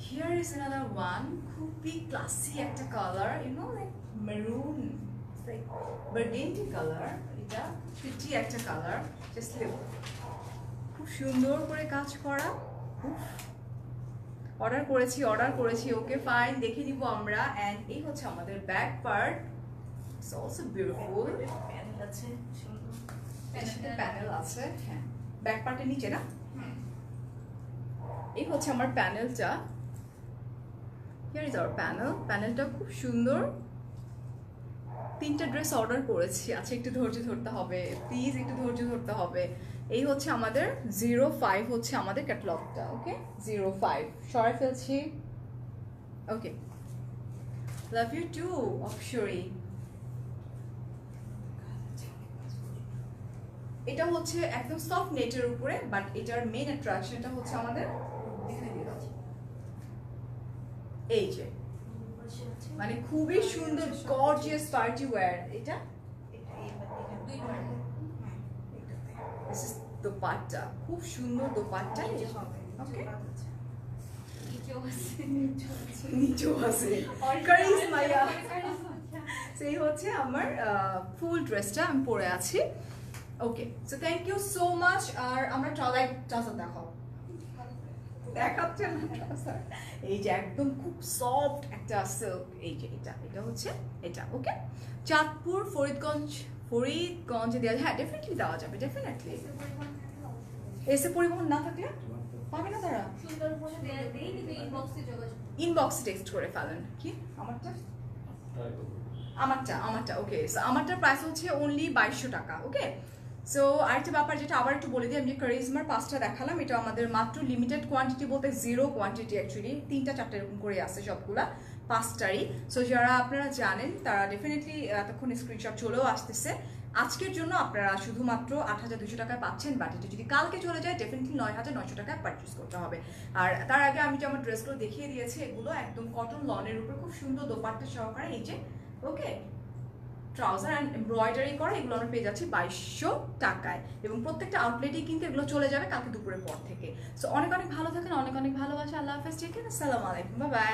Speaker 1: হিয়ার ইজ another ওয়ান খুবই ক্লাসি একটা colour you know like maroon like burgundy colour এটা প্রিটি একটা কালার জাস্ট খুব সুন্দর করে কাজ করা অর্ডার করেছি অর্ডার করেছি ওকে ফাইন দেখে দিব আমরা অ্যান্ড এই হচ্ছে আমাদের back part it's also beautiful
Speaker 3: panel আছে সুন্দর।
Speaker 1: প্যানেল আছে হ্যাঁ। ব্যাক পার্টের নিচে না? এই হচ্ছে আমার প্যানেলটা হিয়ার ইজ আওয়ার প্যানেল প্যানেলটা খুব সুন্দর। তিনটা ড্রেস অর্ডার করেছি। আচ্ছা একটু ধৈর্য ধরতে হবে। প্লিজ একটু ধৈর্য ধরতে হবে। এই হচ্ছে আমাদের জিরো ফাইভ হচ্ছে আমাদের ক্যাটলগটা ওকে জিরো ফাইভ সরাই ফেলছি। ওকে লাভ ইউ টু অপসরি এটা হচ্ছে একদম সফট নেটের উপরে বাট এটার মেন অ্যাট্রাকশনটা হচ্ছে আমাদের। এই যে। মানে খুবই সুন্দর গর্জিয়াস পার্টি ওয়্যার এটা? দোপাট্টা। খুব সুন্দর দোপাট্টা ওকে।
Speaker 2: নিচেও আছে।
Speaker 1: সেই হচ্ছে আমার ফুল ড্রেসটা আমি পরে আছি। Okay so thank you so much আর আমরা ট্রালাই ট্রাউজার দেখাও দেখাচ্ছে না trouser। এই যে একদম খুব সফট একটা সিল্ক এই যে এটা এটা হচ্ছে এটা ওকে চাঁদপুর ফরিদগঞ্জ ফরিদগঞ্জে দেওয়া হ্যাঁ ডেফিনেটলি দেওয়া যাবে ডেফিনেটলি
Speaker 2: এসে
Speaker 1: পরিবহন না থাকলে পাবে না তারা?
Speaker 2: ইনবক্সে
Speaker 1: টেক্সট করে ফেলেন। কি? আমারটা? আমারটা। আমারটা ওকে সো আমারটার প্রাইস হচ্ছে অনলি বাইশশো টাকা ওকে সো আরেকটা ব্যাপার যেটা আবার একটু বলে দিই, আমি কারিজমার পাঁচটা দেখালাম, এটা আমাদের মাত্র লিমিটেড কোয়ান্টিটি বলতে জিরো কোয়ান্টিটি অ্যাকচুয়ালি তিনটা চারটে এরকম করে আছে সবগুলা, পাঁচটারই। সো যারা আপনারা জানেন, তারা ডেফিনেটলি এতক্ষণ স্ক্রিনশট চলেও আসতেছে। আজকের জন্য আপনারা শুধুমাত্র আট হাজার দুশো টাকায় পাচ্ছেন বাট এটা যদি কালকে চলে যায় ডেফিনেটলি নয় হাজার নয়শো টাকায় পারচেস করতে হবে। আর তার আগে আমি যে আমার ড্রেসগুলো দেখিয়ে দিয়েছি, এগুলো একদম কটন লনের উপর, খুব সুন্দর দোপাট্টা সহকারে, এই যে ওকে ট্রাউজার অ্যান্ড এমব্রয়ডারি করা, এগুলো আমরা পেয়ে যাচ্ছি বাইশশো টাকায়। এবং প্রত্যেকটা আউটলেটেই কিন্তু এগুলো চলে যাবে কালকে দুপুরের পর থেকে। সো অনেক অনেক ভালো থাকেন, অনেক অনেক ভালোবাসা। আল্লাহ হাফেজ ঠিক আছে আসসালামু আলাইকুম বাই